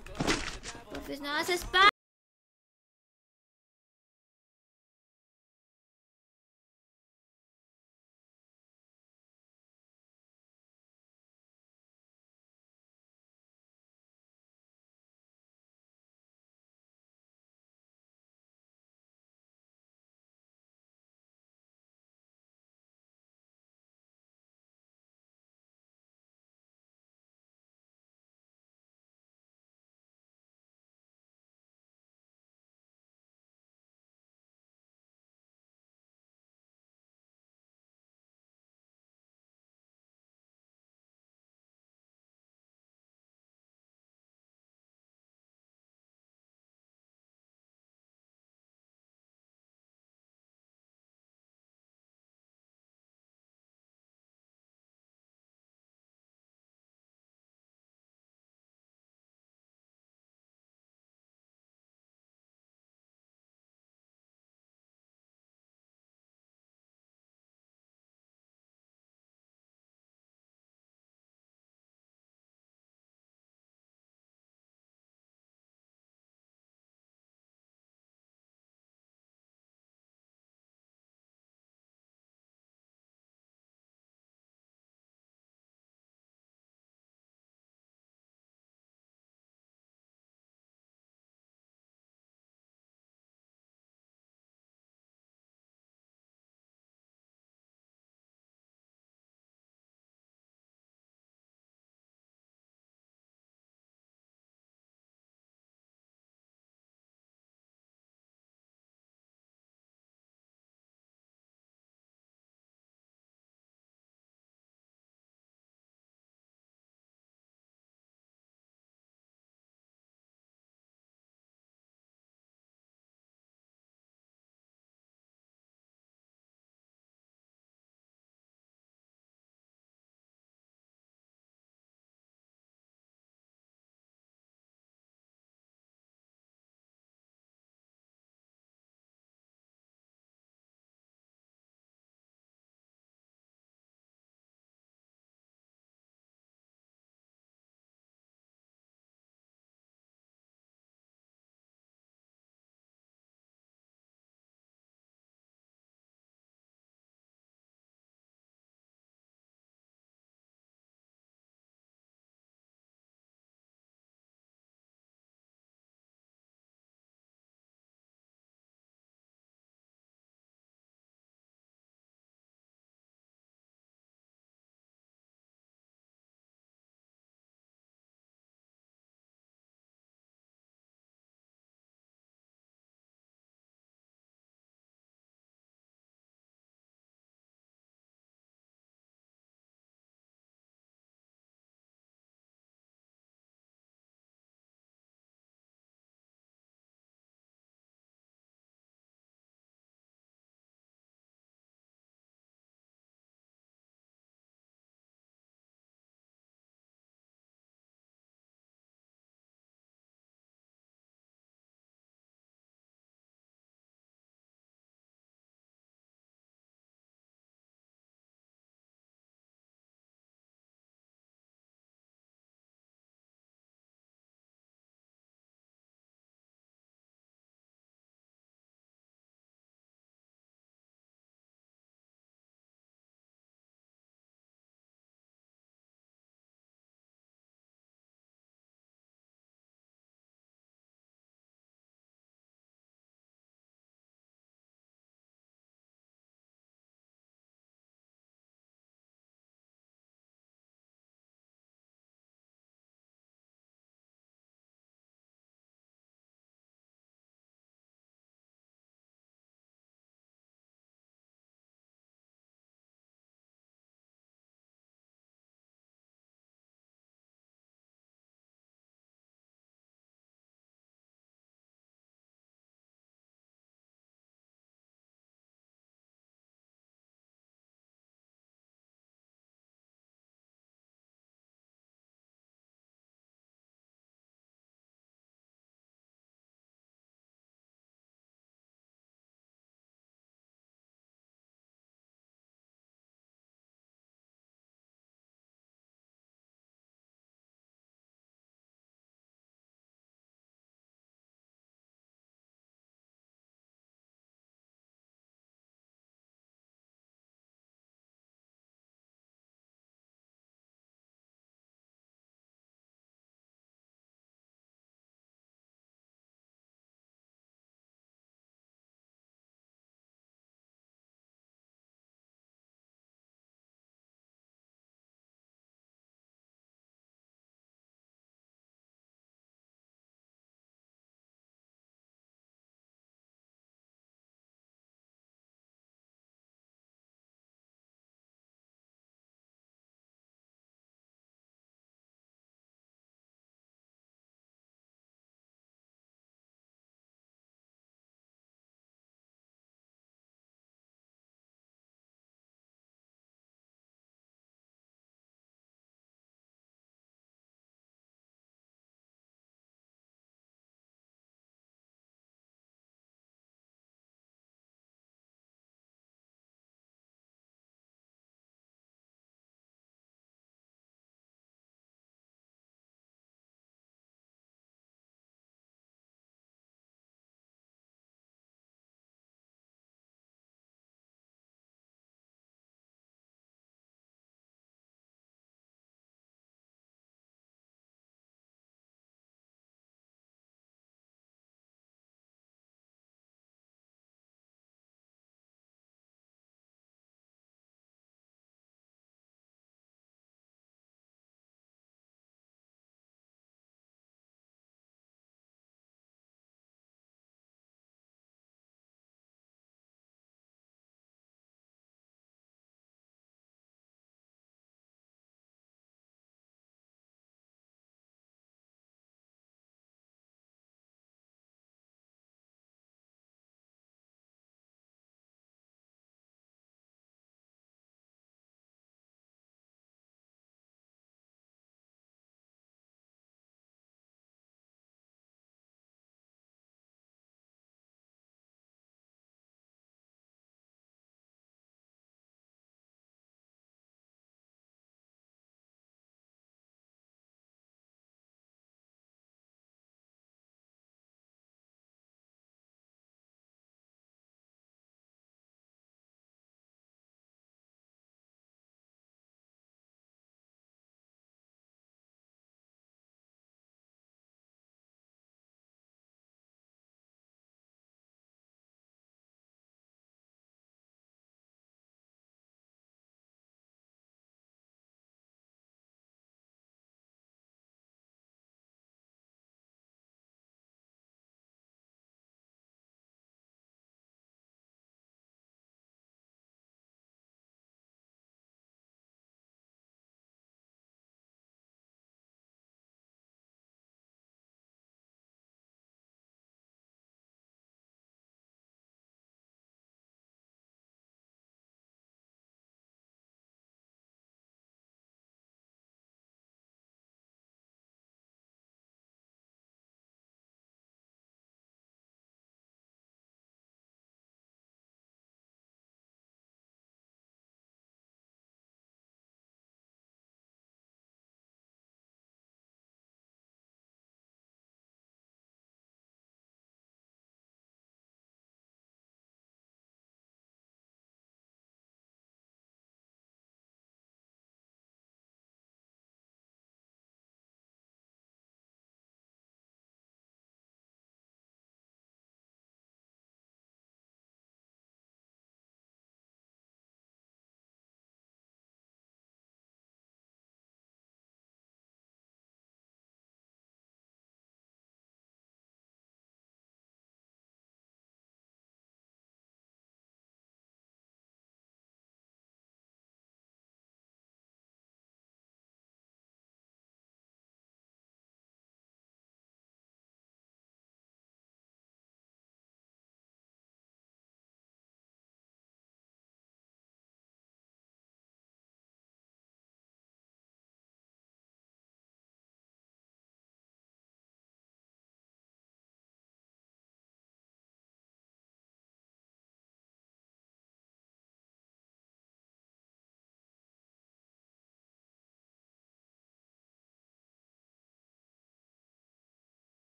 Porfis, no hagas spam.